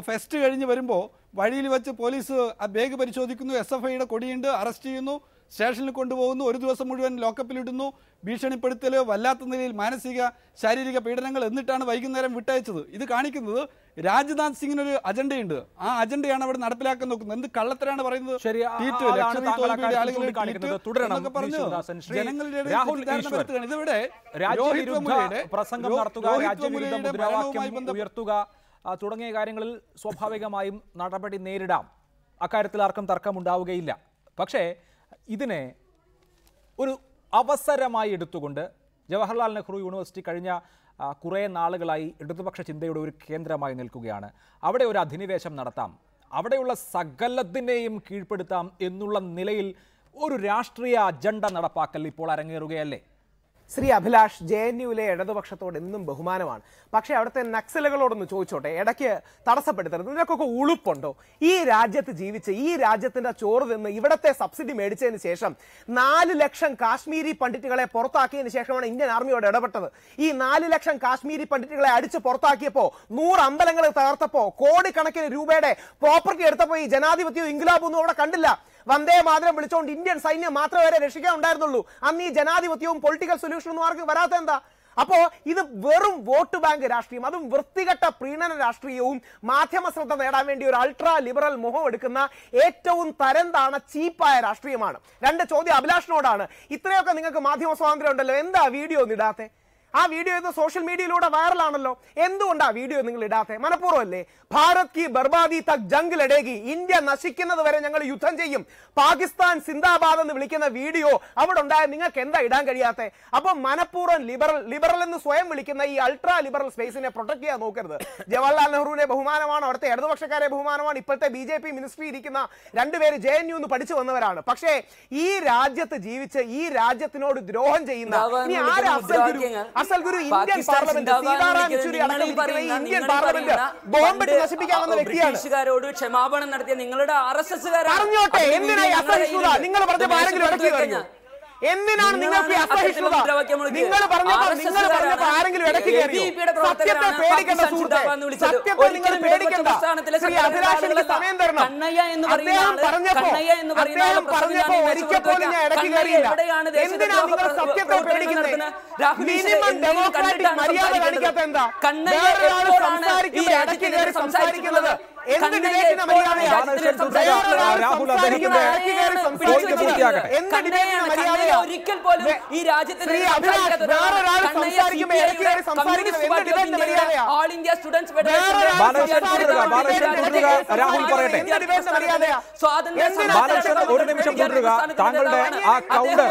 ഫെസ്റ്റ് കഴിഞ്ഞ് വരുമ്പോൾ വഴിയിൽ വെച്ച് പോലീസ് ആ ബാഗ് പരിശോധിക്കുന്നു എസ് എഫ് ഐയുടെ കൊടിയുണ്ട് അറസ്റ്റ് ചെയ്യുന്നു. സ്റ്റേഷനിൽ കൊണ്ടുപോകുന്നു. ഒരു ദിവസം മുഴുവൻ ലോക്കപ്പിലിടുന്നു ഭീഷണിപ്പെടുത്തൽ വല്ലാത്ത നിലയിൽ മാനസിക ശാരീരിക പീഡനങ്ങൾ എന്നിട്ടാണ് വൈകുന്നേരം വിട്ടയച്ചത്. ഇത് കാണിക്കുന്നത് രാജ്നാഥ് സിംഗിനൊരു അജണ്ടയുണ്ട്. ആ അജണ്ടയാണ് അവിടെ നടപ്പിലാക്കാൻ നോക്കുന്നത്. എന്ത് കള്ളത്തരാണ് പറയുന്നത്. ഇതിവിടെ പ്രസംഗം നടത്തുക രാജ്യവിരുദ്ധ മുദ്രാവാക്യം ഉയർത്തുക തുടങ്ങിയ കാര്യങ്ങളിൽ സ്വാഭാവികമായും നടപടി നേരിടാം. അക്കാര്യത്തിൽ ആർക്കും തർക്കമുണ്ടാവുകയില്ല. പക്ഷേ ഇതിനെ ഒരു അവസരമായി എടുത്തുകൊണ്ട് ജവഹർലാൽ നെഹ്റു യൂണിവേഴ്സിറ്റി കഴിഞ്ഞ കുറേ നാളുകളായി ഇടതുപക്ഷ ചിന്തയുടെ ഒരു കേന്ദ്രമായി നിൽക്കുകയാണ്. അവിടെ ഒരു അധിനിവേശം നടത്താം. അവിടെയുള്ള സകലത്തിനെയും കീഴ്പ്പെടുത്താം എന്നുള്ള നിലയിൽ ഒരു രാഷ്ട്രീയ അജണ്ട നടപ്പാക്കൽ ഇപ്പോൾ അരങ്ങേറുകയല്ലേ? ശ്രീ അഭിലാഷ് ജെ എൻ യുവിലെ ഇടതുപക്ഷത്തോട് എന്നും ബഹുമാനമാണ്. പക്ഷെ അവിടുത്തെ നക്സലുകളോടൊന്ന് ചോദിച്ചോട്ടെ ഇടയ്ക്ക് തടസ്സപ്പെടുത്തരുത്. ഇതിനൊക്കെ ഉളുപ്പുണ്ടോ? ഈ രാജ്യത്ത് ജീവിച്ച് ഈ രാജ്യത്തിന്റെ ചോറ് തിന്ന് ഇവിടത്തെ സബ്സിഡി മേടിച്ചതിന് ശേഷം നാല് ലക്ഷം കാശ്മീരി പണ്ഡിറ്റുകളെ പുറത്താക്കിയതിന് ശേഷമാണ് ഇന്ത്യൻ ആർമിയോട് ഇടപെട്ടത്. ഈ നാല് ലക്ഷം കാശ്മീരി പണ്ഡിറ്റുകളെ അടിച്ച് പുറത്താക്കിയപ്പോ നൂറ് അമ്പലങ്ങൾ തകർത്തപ്പോ കോടിക്കണക്കിന് രൂപയുടെ പ്രോപ്പർട്ടി എടുത്തപ്പോ ഈ ജനാധിപത്യവും ഇംഗ്ലാബും ഒന്നും അവിടെ കണ്ടില്ല. വന്ദേ മാതരം വിളിച്ചുകൊണ്ട് ഇന്ത്യൻ സൈന്യം മാത്രമേ വരെ രക്ഷിക്കാൻ ഉണ്ടായിരുന്നുള്ളൂ. അന്ന് ഈ ജനാധിപത്യവും പൊളിറ്റിക്കൽ സൊല്യൂഷനും ആർക്ക് വരാത്ത എന്താ? അപ്പോ ഇത് വെറും വോട്ട് ബാങ്ക് രാഷ്ട്രീയം അതും വൃത്തികെട്ട പ്രീണന രാഷ്ട്രീയവും മാധ്യമ ശ്രദ്ധ നേടാൻ വേണ്ടി ഒരു അൾട്രാ ലിബറൽ മുഖം എടുക്കുന്ന ഏറ്റവും തരംതാണ ചീപ്പായ രാഷ്ട്രീയമാണ്. രണ്ട് ചോദ്യം അഭിലാഷിനോടാണ്. ഇത്രയൊക്കെ നിങ്ങൾക്ക് മാധ്യമ സ്വാതന്ത്ര്യം ഉണ്ടല്ലോ. എന്താ വീഡിയോ ഒന്നും ഇടാത്തെ? ആ വീഡിയോ ഇത് സോഷ്യൽ മീഡിയയിലൂടെ വൈറലാണല്ലോ. എന്തുകൊണ്ടാ വീഡിയോ നിങ്ങൾ ഇടാത്തെ? മനഃപൂർവമല്ലേ? ഭാരത് കി ബർബാദി തക് ജംഗ് ലടേകി ഇന്ത്യ നശിക്കുന്നത് വരെ ഞങ്ങൾ യുദ്ധം ചെയ്യും. പാകിസ്ഥാൻ സിന്ദാബാദ് എന്ന് വിളിക്കുന്ന വീഡിയോ അവിടെ ഉണ്ടായ നിങ്ങൾക്ക് എന്താ ഇടാൻ കഴിയാത്ത? അപ്പൊ മനഃപൂർവം ലിബറൽ ലിബറൽ എന്ന് സ്വയം വിളിക്കുന്ന ഈ അൾട്രാ ലിബറൽ സ്പേസിനെ പ്രൊട്ടക്ട് ചെയ്യാൻ നോക്കരുത്. ജവഹർലാൽ നെഹ്റുവിനെ ബഹുമാനമാണ് അവിടുത്തെ ഇടതുപക്ഷക്കാരെ ബഹുമാനമാണ് ഇപ്പോഴത്തെ ബി ജെ പി മിനിസ്ട്രി ഇരിക്കുന്ന രണ്ടുപേര് ജെ എൻ യു എന്ന് പഠിച്ചു വന്നവരാണ്. പക്ഷേ ഈ രാജ്യത്ത് ജീവിച്ച് ഈ രാജ്യത്തിനോട് ദ്രോഹം ചെയ്യുന്ന സിന്ദാബാദ് ഇനി എന്ന് ആരാ വിളിക്കുന്ന അഫ്സൽ ഗുരു മുദ്രാവാക്യങ്ങൾ അഫ്സൽ ഗുരു ഇന്ത്യൻ പാർലമെന്റ് സീതാറാം യെച്ചൂരി അടക്കം ഇന്ത്യൻ പാർലമെന്റ് ബോംബിട്ട് പണ്ട് വ്യക്തിയാണ് ബ്രിട്ടീഷുകാരോട് ക്ഷമാപണം നടത്തിയ നിങ്ങളുടെ ആർ എസ് എസ് പറഞ്ഞോട്ടെ എന്തിനാ അസഹിഷ്ണുത നിങ്ങൾ പറഞ്ഞ ആരെങ്കിലും ഇടയ്ക്ക് കയറിയോ എന്തിനാണ് നിങ്ങൾക്ക് അസഹിഷ്ണുത? നിങ്ങൾ പറഞ്ഞപ്പോ നിങ്ങൾ പറഞ്ഞപ്പോൾ ആരെങ്കിലും ഇടയ്ക്ക് കയറി സത്യത്തെ പേടിക്കേണ്ട സുഹൃത്തെ. സത്യത്തെ നിങ്ങൾ പേടിക്കണ്ട. ശ്രീ അഭിലാഷ് എനിക്ക് സമയം തരണം അദ്ദേഹം പറഞ്ഞപ്പോ അദ്ദേഹം പറഞ്ഞപ്പോ ഒരിക്കൽ പോലും ഞാൻ ഇടയ്ക്ക് കയറിയില്ല എന്തിനാണ് നിങ്ങൾ സത്യത്തെ പേടിക്കുന്നത്? മിനിമം ഡെമോക്രാറ്റിക് മര്യാദ കാണിക്കാത്ത എന്താ? വേറൊരാൾ സംസാരിക്കുമ്പോൾ ഇടയ്ക്ക് കയറി സംസാരിക്കുന്നത്? ഒരിക്കൽ പോലും ഈ രാജ്യത്തിന് ഓൾ ഇന്ത്യ സ്റ്റുഡൻസ് രാഹുൽ പറയട്ടെ. ഒരു നിമിഷം തുടരുക താങ്കളുടെ ആ കൗണ്ടർ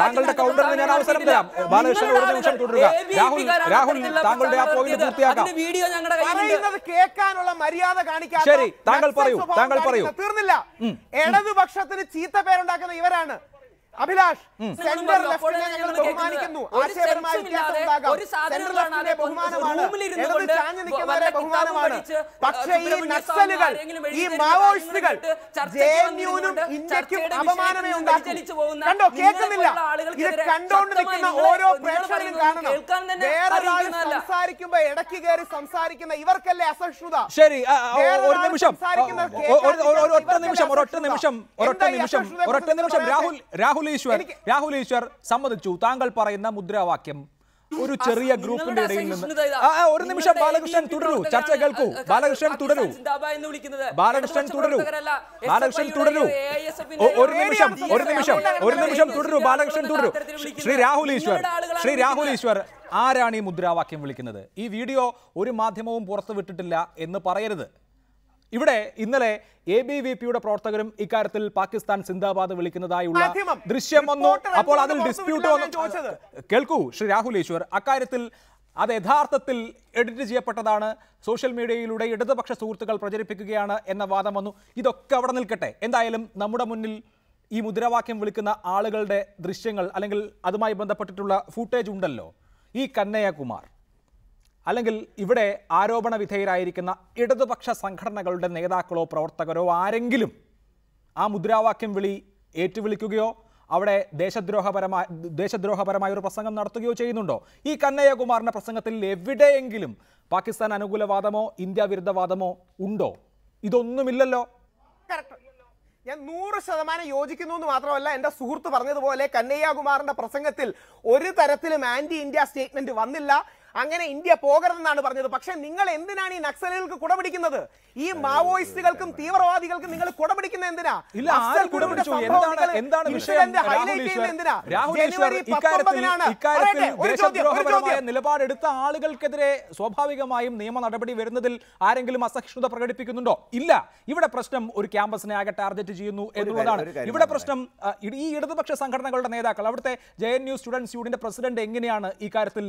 താങ്കളുടെ കൗണ്ടറിന് ഞാൻ അവസരം തരാം. ബാലകൃഷ്ണൻ ഒരു നിമിഷം തുടരുക. രാഹുൽ രാഹുൽ താങ്കളുടെ ആ പോയിന്റ് പൂർത്തിയാക്കാം. വീഡിയോ ഞങ്ങളുടെ കേൾക്കാനുള്ള മര്യാദ ശരി, താങ്കൾ പറയൂ, താങ്കൾ പറയൂ. തീർന്നില്ല. ഇടതുപക്ഷത്തിന് ചീത്ത പേരുണ്ടാക്കുന്ന ഇവരാണ്. അഭിലാഷ് സെൻട്രൽ ലെഫ്റ്റിനെ ഞങ്ങൾ ബഹുമാനിക്കുന്നു. ആശയപരമായ വ്യത്യാസം ഉണ്ടാകാം സെൻട്രൽ ലെഫ്റ്റിനെ ബഹുമാനമാണ്. ഇടത് ചാഞ്ഞു നിൽക്കുന്നവരെ ബഹുമാനമാണ്. പക്ഷേ ഈ നക്സലുകൾ ഈ മാവോയിസ്റ്റുകൾ ജെ എൻ യുവിനും ഇന്ത്യക്കും അപമാനമേ ഉണ്ടാക്കും കണ്ടോ കേൾക്കുന്നില്ല. ഇത് കണ്ടോണ്ട് നിൽക്കുന്ന ഓരോ പ്രേക്ഷകരും കാണണം. വേറൊരാൾ സംസാരിക്കുമ്പോ ഇടയ്ക്ക് കയറി സംസാരിക്കുന്ന ഇവർക്കല്ലേ അസഹിഷ്ണുത? ശരി ഒരു നിമിഷം. ഒരൊറ്റ നിമിഷം ഒരൊറ്റ നിമിഷം ഒരൊറ്റ നിമിഷം ഒരൊറ്റ നിമിഷം. രാഹുൽ പറയാത്തെ? രാഹുൽ ഈശ്വർ രാഹുൽ ഈശ്വർ സമ്മതിച്ചു. താങ്കൾ പറയുന്ന മുദ്രാവാക്യം. ഒരു ചെറിയ ഗ്രൂപ്പിന്റെ ഇടയിൽ നിന്ന് ഒരു നിമിഷം ബാലകൃഷ്ണൻ തുടരൂ. ചർച്ച കേൾക്കൂ. ബാലകൃഷ്ണൻ തുടരൂ. ബാലകൃഷ്ണൻ തുടരൂ. ബാലകൃഷ്ണൻ തുടരൂ. ഒരു നിമിഷം ഒരു നിമിഷം ഒരു നിമിഷം തുടരൂ. ബാലകൃഷ്ണൻ തുടരൂ. ശ്രീ രാഹുൽ ഈശ്വർ ശ്രീ രാഹുൽ ഈശ്വർ ആരാണ് ഈ മുദ്രാവാക്യം വിളിക്കുന്നത്? ഈ വീഡിയോ ഒരു മാധ്യമവും പുറത്തുവിട്ടിട്ടില്ല എന്ന് പറയരുത്. ഇവിടെ ഇന്നലെ എ ബി വി പിയുടെ പ്രവർത്തകരും ഇക്കാര്യത്തിൽ പാകിസ്ഥാൻ സിന്ദാബാദ് വിളിക്കുന്നതായുള്ള ദൃശ്യം വന്നു. അപ്പോൾ അതിൽ ഡിസ്പ്യൂട്ട് വന്നു. കേൾക്കൂ ശ്രീ രാഹുൽ ഈശ്വർ. അക്കാര്യത്തിൽ അത് യഥാർത്ഥത്തിൽ എഡിറ്റ് ചെയ്യപ്പെട്ടതാണ്. സോഷ്യൽ മീഡിയയിലൂടെ ഇടതുപക്ഷ സുഹൃത്തുക്കൾ പ്രചരിപ്പിക്കുകയാണ് എന്ന വാദം വന്നു. ഇതൊക്കെ അവിടെ നിൽക്കട്ടെ. എന്തായാലും നമ്മുടെ മുന്നിൽ ഈ മുദ്രാവാക്യം വിളിക്കുന്ന ആളുകളുടെ ദൃശ്യങ്ങൾ അല്ലെങ്കിൽ അതുമായി ബന്ധപ്പെട്ടിട്ടുള്ള ഫൂട്ടേജ് ഉണ്ടല്ലോ. ഈ കന്നയ്യകുമാർ അല്ലെങ്കിൽ ഇവിടെ ആരോപണ വിധേയരായിരിക്കുന്ന ഇടതുപക്ഷ സംഘടനകളുടെ നേതാക്കളോ പ്രവർത്തകരോ ആരെങ്കിലും ആ മുദ്രാവാക്യം വിളി ഏറ്റുവിളിക്കുകയോ അവിടെ ദേശദ്രോഹപരമായ ദേശദ്രോഹപരമായ ഒരു പ്രസംഗം നടത്തുകയോ ചെയ്യുന്നുണ്ടോ? ഈ കന്നയ്യകുമാറിന്റെ പ്രസംഗത്തിൽ എവിടെയെങ്കിലും പാകിസ്ഥാൻ അനുകൂലവാദമോ ഇന്ത്യ വിരുദ്ധവാദമോ ഉണ്ടോ? ഇതൊന്നുമില്ലല്ലോ. ഞാൻ നൂറ് ശതമാനം യോജിക്കുന്നു എന്ന് മാത്രമല്ല എന്റെ സുഹൃത്ത് പറഞ്ഞതുപോലെ കന്നയ്യകുമാറിന്റെ പ്രസംഗത്തിൽ ഒരു തരത്തിലും ആന്റി ഇന്ത്യ സ്റ്റേറ്റ്മെന്റ് വന്നില്ല. അങ്ങനെ ഇന്ത്യ പോകരുതെന്നാണ് പറഞ്ഞത്. പക്ഷെ നിങ്ങൾ എന്തിനാണ് ഈ നക്സലുകൾക്ക് കുടപിടിക്കുന്നത്? ഈ മാവോയിസ്റ്റുകൾക്കും തീവ്രവാദികൾക്കും നിങ്ങൾ കുടപിടിക്കുന്നത് എന്തിനാ? ഇല്ല അഫ്സൽ ആര് ഗുരുവിന്റെ കുടപിടിച്ചു? സംഭവം എന്താണ് എന്താണ് വിഷയം? incident ചെയ്യുന്നത് എന്തിനാ? രാഹുൽ ഈശ്വർ ജനുവരി ഇക്കാര്യത്തിൽ 19 ഇക്കാര്യത്തിൽ പറയട്ടെ, ഒരു ചോദ്യം, ഒരു ദേശദ്രോഹപരമായ ചോദ്യം. നിലപാടെടുത്ത ആളുകൾക്കെതിരെ സ്വാഭാവികമായും നിയമ നടപടി വരുന്നതിൽ ആരെങ്കിലും അസഹിഷ്ണുത പ്രകടിപ്പിക്കുന്നുണ്ടോ? ഇല്ല. ഇവിടെ പ്രശ്നം ഒരു ക്യാമ്പസിനെ ആകെ ടാർഗറ്റ് ചെയ്യുന്നു എന്നുള്ളതാണ് ഇവിടെ പ്രശ്നം ഈ ഇടതുപക്ഷ സംഘടനകളുടെ നേതാക്കൾ അവിടുത്തെ ജെ എൻ യു സ്റ്റുഡൻസ് യൂണിയന്റെ പ്രസിഡന്റ് എങ്ങനെയാണ് ഈ കാര്യത്തിൽ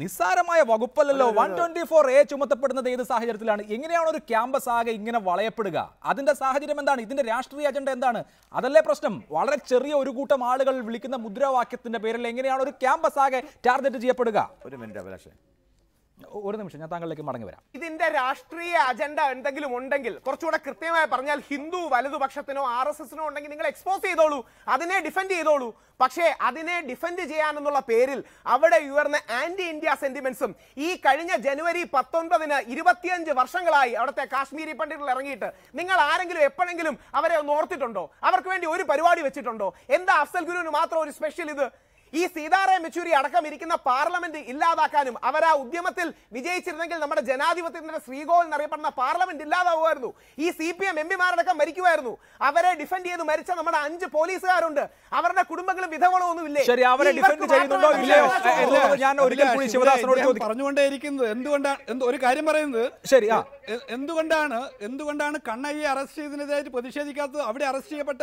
നിസ്സാരമായ വകുപ്പല്ലല്ലോ. വൺ ട്വന്റി ഫോർ എ ചുമത്തപ്പെടുന്നത് ഏത് സാഹചര്യത്തിലാണ്? എങ്ങനെയാണ് ഒരു ക്യാമ്പസ് ആകെ ഇങ്ങനെ വളയപ്പെടുക? അതിന്റെ സാഹചര്യം എന്താണ്? ഇതിന്റെ രാഷ്ട്രീയ അജണ്ട എന്താണ്? അതല്ലേ പ്രശ്നം? വളരെ ചെറിയ ഒരു കൂട്ടം ആളുകൾ വിളിക്കുന്ന മുദ്രാവാക്യത്തിന്റെ പേരിൽ എങ്ങനെയാണ് ഒരു ക്യാമ്പസ് ആകെ ടാർഗറ്റ് ചെയ്യപ്പെടുക? ഒരു മിനിറ്റ് ഒരു നിമിഷം ഞാൻ താങ്കളിലേക്ക് മടങ്ങി വരാം. ഇതിന്റെ രാഷ്ട്രീയ അജണ്ട എന്തെങ്കിലും ഉണ്ടെങ്കിൽ കുറച്ചുകൂടെ കൃത്യമായി പറഞ്ഞാൽ ഹിന്ദു വലതുപക്ഷത്തിനോ ആർ എസ് എസിനോ ഉണ്ടെങ്കിൽ നിങ്ങൾ എക്സ്പോസ് ചെയ്തോളൂ അതിനെ ഡിഫെൻഡ് ചെയ്തോളൂ. പക്ഷേ അതിനെ ഡിഫെൻഡ് ചെയ്യാനെന്നുള്ള പേരിൽ അവിടെ ഉയർന്ന ആന്റി ഇന്ത്യ സെന്റിമെന്റ്സും ഈ കഴിഞ്ഞ ജനുവരി പത്തൊൻപതിന് ഇരുപത്തിയഞ്ച് വർഷങ്ങളായി അവിടുത്തെ കാശ്മീരി പണ്ഡിറ്റുകൾ ഇറങ്ങിയിട്ട് നിങ്ങൾ ആരെങ്കിലും എപ്പോഴെങ്കിലും അവരെ ഒന്ന് ഓർത്തിട്ടുണ്ടോ? അവർക്ക് വേണ്ടി ഒരു പരിപാടി വെച്ചിട്ടുണ്ടോ? എന്താ അഫ്സൽ ഗുരുവിന് മാത്രം ഒരു സ്പെഷ്യൽ ഇത്? ഈ സീതാറാം യെച്ചൂരി അടക്കം ഇരിക്കുന്ന പാർലമെന്റ് ഇല്ലാതാക്കാനും അവർ ആ ഉദ്യമത്തിൽ വിജയിച്ചിരുന്നെങ്കിൽ നമ്മുടെ ജനാധിപത്യത്തിന്റെ ശ്രീകോൾ എന്നറിയപ്പെടുന്ന പാർലമെന്റ് ഇല്ലാതാവുമായിരുന്നു. ഈ സി പി എം എം പിമാരടക്കം മരിക്കുമായിരുന്നു. അവരെ ഡിഫെൻഡ് ചെയ്ത് മരിച്ച നമ്മുടെ അഞ്ച് പോലീസുകാരുണ്ട്. അവരുടെ കുടുംബങ്ങളും വിധവകളും ഒന്നും ഇല്ലേ ശരി, അവരെ ഡിഫെൻഡ് ചെയ്യുന്നുണ്ടോ ഇല്ലയോ? ഞാൻ ഒരിക്കൽ കൂടി ശിവദാസനോട് ചോദിക്കാം പറഞ്ഞുകൊണ്ടേയിരിക്കുന്നത് എന്തുകൊണ്ടാണ് ഒരു കാര്യം പറയുന്നത്? ശരി, ആ. എന്തുകൊണ്ടാണ് എന്തുകൊണ്ടാണ് കണ്ണയ്യെ അറസ്റ്റ് ചെയ്തതിനെതിരായിട്ട് പ്രതിഷേധിക്കാത്തത്? അവിടെ അറസ്റ്റ് ചെയ്യപ്പെട്ട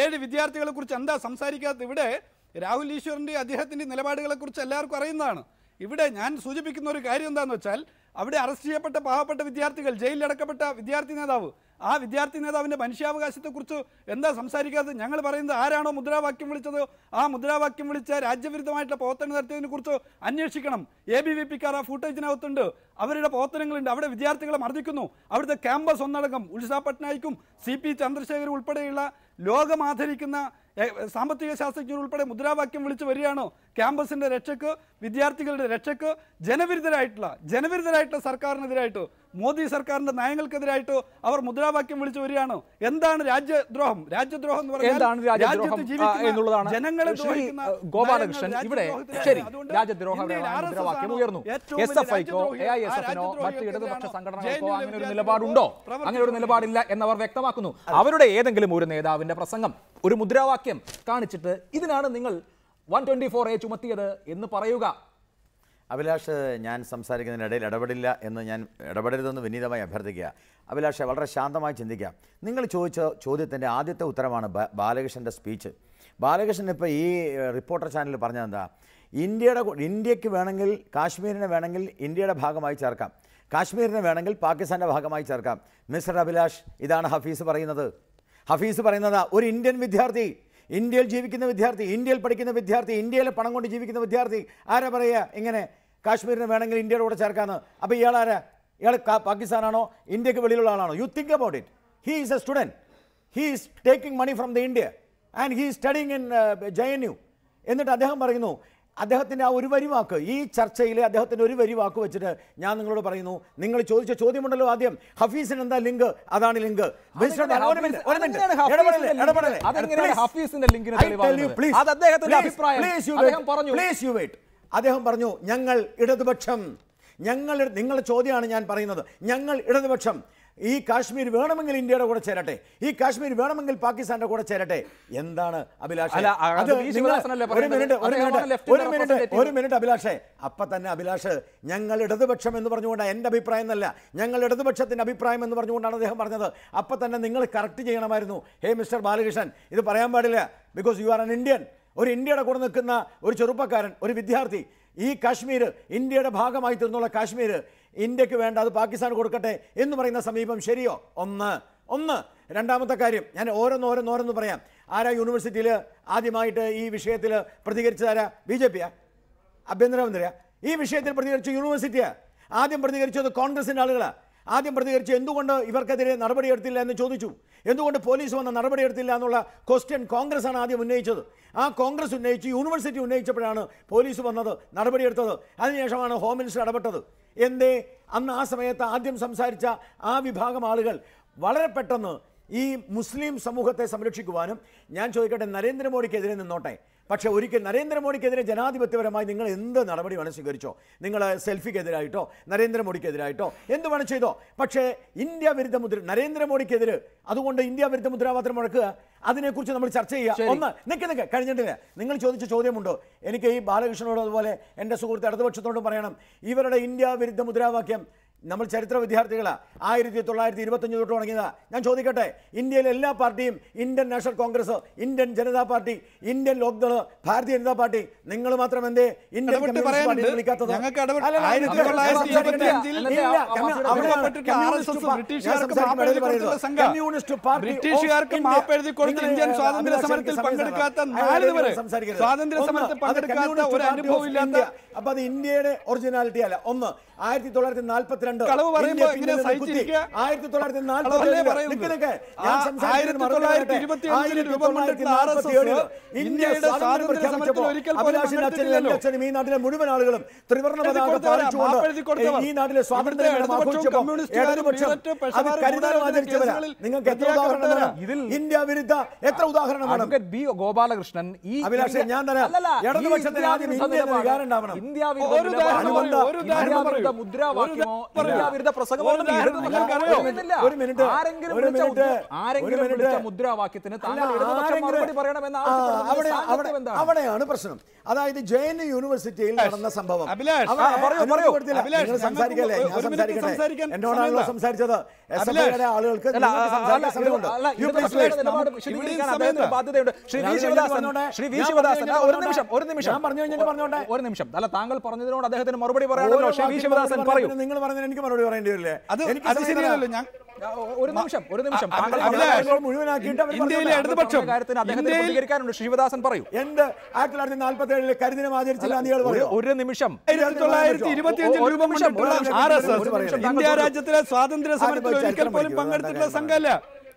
ഏഴ് വിദ്യാർത്ഥികളെ കുറിച്ച് എന്താ സംസാരിക്കാത്തത് ഇവിടെ? രാഹുൽ ഈശ്വറിന്റെ അദ്ദേഹത്തിന്റെ നിലപാടുകളെ കുറിച്ച് എല്ലാവർക്കും അറിയുന്നതാണ്. ഇവിടെ ഞാൻ സൂചിപ്പിക്കുന്ന ഒരു കാര്യം എന്താണെന്ന് വെച്ചാൽ അവിടെ അറസ്റ്റ് ചെയ്യപ്പെട്ട പാവപ്പെട്ട വിദ്യാർത്ഥികൾ ജയിലിലടക്കപ്പെട്ട വിദ്യാർത്ഥി നേതാവ് ആ വിദ്യാർത്ഥി നേതാവിന്റെ മനുഷ്യാവകാശത്തെക്കുറിച്ച് എന്താ സംസാരിക്കാത്തത്? ഞങ്ങൾ പറയുന്നത് ആരാണോ മുദ്രാവാക്യം വിളിച്ചത് ആ മുദ്രാവാക്യം വിളിച്ച രാജ്യവിരുദ്ധമായിട്ടുള്ള പ്രവർത്തനം നടത്തിയതിനെ കുറിച്ച് അന്വേഷിക്കണം. എ ബി വി പിക്കാർ ആ ഫൂട്ടേജിനകത്തുണ്ട്. അവരുടെ പ്രവർത്തനങ്ങളുണ്ട്. അവിടെ വിദ്യാർത്ഥികളെ മർദ്ദിക്കുന്നു. അവിടുത്തെ ക്യാമ്പസ് ഒന്നടങ്കം ഉത്സാ പട്നായിക്കും സി പി ചന്ദ്രശേഖർ ഉൾപ്പെടെയുള്ള ലോകം ആദരിക്കുന്ന എ, സാമ്പത്തിക ശാസ്ത്രജ്ഞർ ഉൾപ്പെടെ മുദ്രാവാക്യം വിളിച്ചു വരികയാണോ? ക്യാമ്പസിന്റെ രക്ഷക്ക് വിദ്യാർത്ഥികളുടെ രക്ഷക്ക് ജനവിരുദ്ധരായിട്ടുള്ള ജനവിരുദ്ധരായിട്ടുള്ള സർക്കാരിനെതിരായിട്ട്? മോദി സർക്കാരിന്റെ നയങ്ങൾക്കെതിരായിട്ട് അവർ മുദ്രാവാക്യം വിളിച്ചു വരികയാണ്. എന്താണ് രാജ്യദ്രോഹം? രാജ്യദ്രോഹം എന്ന് പറഞ്ഞാൽ രാജ്യത്ത് ജീവിക്കുന്ന എന്നുള്ളതാണ്. ജനങ്ങളെ ഗോപാലകൃഷ്ണൻ ഇവിടെ ശരി രാജ്യദ്രോഹ മുദ്രാവാക്യം ഉയർന്നു എസ് എഫ് ഐക്കോ എ ഐ എസ് എഫിനോ മറ്റ് ഇടതുപക്ഷ സംഘടനകൾക്കോ. അങ്ങനെ ഒരു നിലപാടുണ്ടോ? അങ്ങനെ ഒരു നിലപാടില്ല എന്നവർ വ്യക്തമാക്കുന്നു. അവരുടെ ഏതെങ്കിലും ഒരു നേതാവിന്റെ പ്രസംഗം ഒരു മുദ്രാവാക്യം കാണിച്ചിട്ട് ഇതിനാണ് നിങ്ങൾ വൺ ട്വന്റി ഫോർ എ ചുമത്തിയത് എന്ന് പറയുക. അഭിലാഷ് ഞാൻ സംസാരിക്കുന്നതിനിടയിൽ ഇടപെടില്ല എന്ന് ഞാൻ ഇടപെടരുതെന്ന് വിനീതമായി അഭ്യർത്ഥിക്കുക. അഭിലാഷ് വളരെ ശാന്തമായി ചിന്തിക്കുക. നിങ്ങൾ ചോദിച്ച ചോദ്യത്തിന്റെ ആദ്യത്തെ ഉത്തരമാണ് ബാലകൃഷ്ണന്റെ സ്പീച്ച് ബാലകൃഷ്ണൻ ഇപ്പോൾ ഈ റിപ്പോർട്ടർ ചാനലിൽ പറഞ്ഞത് എന്താ? ഇന്ത്യയുടെ ഇന്ത്യയ്ക്ക് വേണമെങ്കിൽ കാശ്മീരിനെ വേണമെങ്കിൽ ഇന്ത്യയുടെ ഭാഗമായി ചേർക്കാം. കാശ്മീരിനെ വേണമെങ്കിൽ പാകിസ്ഥാന്റെ ഭാഗമായി ചേർക്കാം. മിസ്റ്റർ അഭിലാഷ് ഇതാണ് ഹഫീസ് പറയുന്നത്. ഹഫീസ് പറയുന്നത് ഒരു ഇന്ത്യൻ വിദ്യാർത്ഥി ഇന്ത്യയിൽ ജീവിക്കുന്ന വിദ്യാർത്ഥി ഇന്ത്യയിൽ പഠിക്കുന്ന വിദ്യാർത്ഥി ഇന്ത്യയിലെ പണം കൊണ്ട് ജീവിക്കുന്ന വിദ്യാർത്ഥി. ആരാ പറയുക? ഇങ്ങനെ കാശ്മീരിന് വേണമെങ്കിൽ ഇന്ത്യയുടെ കൂടെ ചേർക്കാന്ന്. അപ്പോൾ ഇയാൾ ആരാ? ഇയാൾ പാകിസ്ഥാനാണോ? ഇന്ത്യയ്ക്ക് വെളിയിലുള്ള ആളാണോ? You think about it he is a student he is taking money from the India and he studying in J N U എന്നിട്ട് അദ്ദേഹം പറയുന്നു അദ്ദേഹത്തിന്റെ ആ ഒരു വരി വാക്ക് ഈ ചർച്ചയിൽ അദ്ദേഹത്തിന്റെ ഒരു വരി വാക്ക് വെച്ചിട്ട് ഞാൻ നിങ്ങളോട് പറയുന്നു. നിങ്ങൾ ചോദിച്ച ചോദ്യമുണ്ടല്ലോ ആദ്യം. ഹഫീസിന് എന്താ ലിങ്ക്? അതാണ് ലിങ്ക്. അദ്ദേഹം പറഞ്ഞു. ഞങ്ങൾ ഇടതുപക്ഷം. ഞങ്ങൾ നിങ്ങളുടെ ചോദ്യമാണ് ഞാൻ പറയുന്നത്. ഞങ്ങൾ ഇടതുപക്ഷം. ഈ കാശ്മീർ വേണമെങ്കിൽ ഇന്ത്യയുടെ കൂടെ ചേരട്ടെ. ഈ കാശ്മീർ വേണമെങ്കിൽ പാകിസ്ഥാന്റെ കൂടെ ചേരട്ടെ. എന്താണ് അഭിലാഷ്? വി. ഒരു മിനിറ്റ് ഒരു മിനിറ്റ് ഒരു മിനിറ്റ് ഒരു മിനിറ്റ് അഭിലാഷേ. അപ്പൊ തന്നെ അഭിലാഷ് ഞങ്ങൾ ഇടതുപക്ഷം എന്ന് പറഞ്ഞുകൊണ്ടാണ് എന്റെ അഭിപ്രായം എന്നല്ല. ഞങ്ങൾ ഇടതുപക്ഷത്തിന്റെ അഭിപ്രായം എന്ന് പറഞ്ഞുകൊണ്ടാണ് അദ്ദേഹം പറഞ്ഞത്. അപ്പൊ തന്നെ നിങ്ങൾ കറക്റ്റ് ചെയ്യണമായിരുന്നു. ഹേ മിസ്റ്റർ ബാലകൃഷ്ണൻ ഇത് പറയാൻ പാടില്ല. Because you are an Indian ഒരു ഇന്ത്യയുടെ കൂടെ നിൽക്കുന്ന ഒരു ചെറുപ്പക്കാരൻ ഒരു വിദ്യാർത്ഥി ഈ കാശ്മീർ ഇന്ത്യയുടെ ഭാഗമായി തീർന്നുള്ള കാശ്മീർ ഇന്ത്യയ്ക്ക് വേണ്ട അത് പാകിസ്ഥാൻ കൊടുക്കട്ടെ എന്ന് പറയുന്ന സമീപം ശരിയോ? ഒന്ന്. ഒന്ന്. രണ്ടാമത്തെ കാര്യം ഞാൻ ഓരോന്ന് ഓരോന്ന് ഓരോന്ന് പറയാം. ആരാ യൂണിവേഴ്സിറ്റിയിൽ ആദ്യമായിട്ട് ഈ വിഷയത്തിൽ പ്രതികരിച്ചതാരാ? ബി ജെ പിയാ? ആഭ്യന്തരമന്ത്രിയാ? ഈ വിഷയത്തിൽ പ്രതികരിച്ച യൂണിവേഴ്സിറ്റിയാ? ആദ്യം പ്രതികരിച്ചത് കോൺഗ്രസിന്റെ ആളുകളാണ് ആദ്യം പ്രതികരിച്ച് എന്തുകൊണ്ട് ഇവർക്കെതിരെ നടപടിയെടുത്തില്ല എന്ന് ചോദിച്ചു? എന്തുകൊണ്ട് പോലീസ് വന്ന നടപടിയെടുത്തില്ല എന്നുള്ള ക്വസ്റ്റ്യൻ കോൺഗ്രസ് ആണ് ആദ്യം ഉന്നയിച്ചത്. ആ കോൺഗ്രസ് ഉന്നയിച്ച് യൂണിവേഴ്സിറ്റി ഉന്നയിച്ചപ്പോഴാണ് പോലീസ് വന്നത് നടപടിയെടുത്തത്. അതിനുശേഷമാണ് ഹോം മിനിസ്റ്റർ ഇടപെട്ടത്. എന്തേ? അന്ന് ആ സമയത്ത് ആദ്യം സംസാരിച്ച ആ വിഭാഗം ആളുകൾ വളരെ പെട്ടെന്ന് ഈ മുസ്ലിം സമൂഹത്തെ സംരക്ഷിക്കുവാനും ഞാൻ ചോദിക്കട്ടെ നരേന്ദ്രമോദിക്കെതിരെ നിന്നോട്ടെ? പക്ഷേ ഒരിക്കൽ നരേന്ദ്രമോദിക്കെതിരെ ജനാധിപത്യപരമായി നിങ്ങൾ എന്ത് നടപടി വേണം സ്വീകരിച്ചോ? നിങ്ങൾ സെൽഫിക്കെതിരായിട്ടോ? നരേന്ദ്രമോദിക്കെതിരായിട്ടോ? എന്ത് വേണം ചെയ്തോ? പക്ഷേ ഇന്ത്യ വിരുദ്ധ മുദ്ര നരേന്ദ്രമോദിക്കെതിരെ അതുകൊണ്ട് ഇന്ത്യ വിരുദ്ധ മുദ്രാവാക്യം മുഴക്കുക അതിനെക്കുറിച്ച് നമ്മൾ ചർച്ച ചെയ്യുക. ഒന്ന് നിൽക്ക് നിൽക്ക് കഴിഞ്ഞിട്ടില്ല നിങ്ങൾ ചോദിച്ച ചോദ്യമുണ്ടോ. എനിക്ക് ഈ ബാലകൃഷ്ണനോട് അതുപോലെ എന്റെ സുഹൃത്ത് ഇടതുപക്ഷത്തോടും പറയണം. ഇവരുടെ ഇന്ത്യ വിരുദ്ധ മുദ്രാവാക്യം നമ്മൾ ചരിത്ര വിദ്യാർത്ഥികളാണ് ആയിരത്തി തൊള്ളായിരത്തി ഇരുപത്തഞ്ച് തൊട്ട് തുടങ്ങിയതാണ് ഞാൻ ചോദിക്കട്ടെ ഇന്ത്യയിലെ എല്ലാ പാർട്ടിയും Indian National Congress Indian Janata party Indian Lokdal Bharatiya Janata party നിങ്ങൾ മാത്രം എന്തേ? ഇന്ത്യൻ. വിളിക്കാത്തത്. കമ്മ്യൂണിസ്റ്റ് പാർട്ടി ഇന്ത്യൻ ഏഹ്, സ്വാതന്ത്ര്യ സമരത്തിൽ പങ്കെടുക്കാത്ത നാല് അയാൾ വരെ സംസാരിക്കരുത്. സ്വാതന്ത്ര്യ സമരത്തിൽ പങ്കെടുക്കാത്ത ഒരു അനുഭവം അപ്പൊ അത് ഇന്ത്യയുടെ ഒറിജിനാലിറ്റി അല്ല. ഒന്ന് ആയിരത്തി തൊള്ളായിരത്തി നാൽപ്പത്തിരണ്ട് കളവ് പറയുമ്പോ ഇങ്ങനെ. സഹിച്ചിരിക്കുക? ആയിരത്തി തൊള്ളായിരത്തി നാൽപ്പത്തി ഈ നാട്ടിലെ മുഴുവൻ ആളുകളും ത്രിവർണ പതാക പാലിച്ചുകൊണ്ട്. ഈ നാട്ടിലെ സ്വാതന്ത്ര്യം നിങ്ങൾക്ക് എത്ര ഉദാഹരണം. ഇന്ത്യ വിരുദ്ധ എത്ര ഉദാഹരണമാണ് ബി ഗോപാലകൃഷ്ണൻ ഈ അഭിലാഷേ, ഞാൻ. അല്ലല്ല, ഇടതുപക്ഷത്തിന് ആദ്യം ഇന്ത്യ വികാരം ഉണ്ടാവണം. ഇന്ത്യ. മുദ്രാവാക്യമോ വിരുദ്ധ മുദ്രാവാക്യത്തിന് അവിടെയാണ് പ്രശ്നം. അതായത് ജെ എൻ യൂണിവേഴ്സിറ്റിയിൽ നടന്ന സംഭവം. സംസാരിക്കല്ലേ? ഞാൻ സംസാരിക്കട്ടെ. എന്നോടാണല്ലോ സംസാരിച്ചത്? S F. ഐയുടെ ആളുകൾക്ക്. ഒരു നിമിഷം ഒരു നിമിഷം. ഞാൻ പറഞ്ഞു കഴിഞ്ഞിട്ട് പറഞ്ഞോട്ടെ. ഒരു നിമിഷം. അല്ല താങ്കൾ പറഞ്ഞതിനോട് അദ്ദേഹത്തിന് മറുപടി പറയാനുള്ള ശ്രീ ശിവദാസൻ പറയൂ നിങ്ങൾ പറഞ്ഞതിന് എനിക്ക് മറുപടി പറയേണ്ടി വരില്ലേ? അത് എനിക്ക് അത് സമയം ഞാൻ ഒരു നിമിഷം ഒരു നിമിഷം. മുഴുവനാക്കിയിട്ട് ഇന്ത്യയിലെ ഇടതുപക്ഷം പ്രതികരിക്കാനുണ്ട്. ശിവദാസൻ പറയൂ. എന്ത്? ആയിരത്തി തൊള്ളായിരത്തി നാൽപ്പത്തി ഏഴിലെ കരിദിനം ആചരിച്ചില്ല ഒരു- ഒരു നിമിഷം. ആയിരത്തി തൊള്ളായിരത്തി രൂപം ഇന്ത്യ. രാജ്യത്തിലെ സ്വാതന്ത്ര്യ സമരത്തിൽ ഒരിക്കൽ പോലും പങ്കെടുത്തിട്ടുള്ള സംഘമല്ല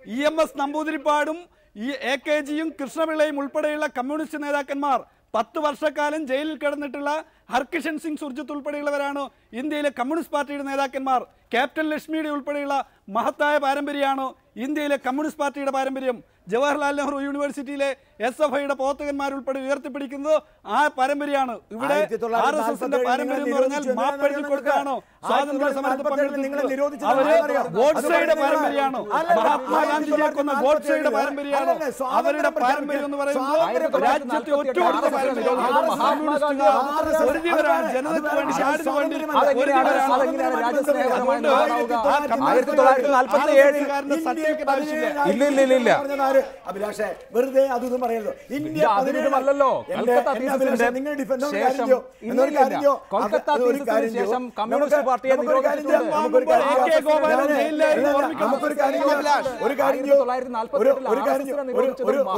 ഇ എം എസ് നമ്പൂതിരിപ്പാടും ഈ എ കെ ജിയും കൃഷ്ണപിള്ളയും ഉൾപ്പെടെയുള്ള കമ്മ്യൂണിസ്റ്റ് നേതാക്കന്മാർ പത്ത് വർഷക്കാലം ജയിലിൽ കിടന്നിട്ടുള്ള ഹർകിഷൻ സിംഗ് സുർജിത്ത് ഉൾപ്പെടെയുള്ളവരാണ് ഇന്ത്യയിലെ കമ്മ്യൂണിസ്റ്റ് പാർട്ടിയുടെ നേതാക്കന്മാർ. ക്യാപ്റ്റൻ ലക്ഷ്മിയുടെ ഉൾപ്പെടെയുള്ള മഹത്തായ പാരമ്പര്യമാണ് ഇന്ത്യയിലെ കമ്മ്യൂണിസ്റ്റ് പാർട്ടിയുടെ പാരമ്പര്യം? ജവഹർലാൽ നെഹ്റു യൂണിവേഴ്സിറ്റിയിലെ എസ് എഫ് ഐയുടെ പ്രവർത്തകന്മാരുൾപ്പെടെ ഉയർത്തിപ്പിടിക്കുന്നത് ആ പാരമ്പര്യമാണ്. ഇവിടെ ആർ എസ് എസിന്റെ പാരമ്പര്യം എന്ന് പറഞ്ഞാൽ മാപ്പ് മാപ്പെഴുതി കൊടുക്കുകയാണോ? സ്വാതന്ത്ര്യ സമരത്തിൽ നിരോധിച്ചത് അവർ ആരെന്നറിയോ? പാരമ്പര്യമാണോ? മഹാത്മാഗാന്ധിജിയെ കൊന്ന ഗോഡ്സെയുടെ പാരമ്പര്യമാണ്. അവരുടെ പാരമ്പര്യം എന്ന് പറയുന്നത് രാജ്യത്തെ ഒറ്റ പാരമ്പര്യം ഒരുതിവരാണ് ജനതയ്ക്ക് വേണ്ടി നാടിന് വേണ്ടി അതെങ്ങനെയാണ്? രാജ്യസ്നേഹപരമായി നിലപാടാവുക ആയിരത്തി തൊള്ളായിരത്തി നാൽപ്പത്തി ഏഴിൽ ഇല്ല, ഇല്ല, ഇല്ല, ഇല്ല. അഭിലാഷേ വെറുതെ അതൊന്നും പറയരുത്. ഇന്ത്യ കാര്യം ശേഷം- കമ്മ്യൂണിസ്റ്റ് പാർട്ടിയെ. ഒരു കാര്യം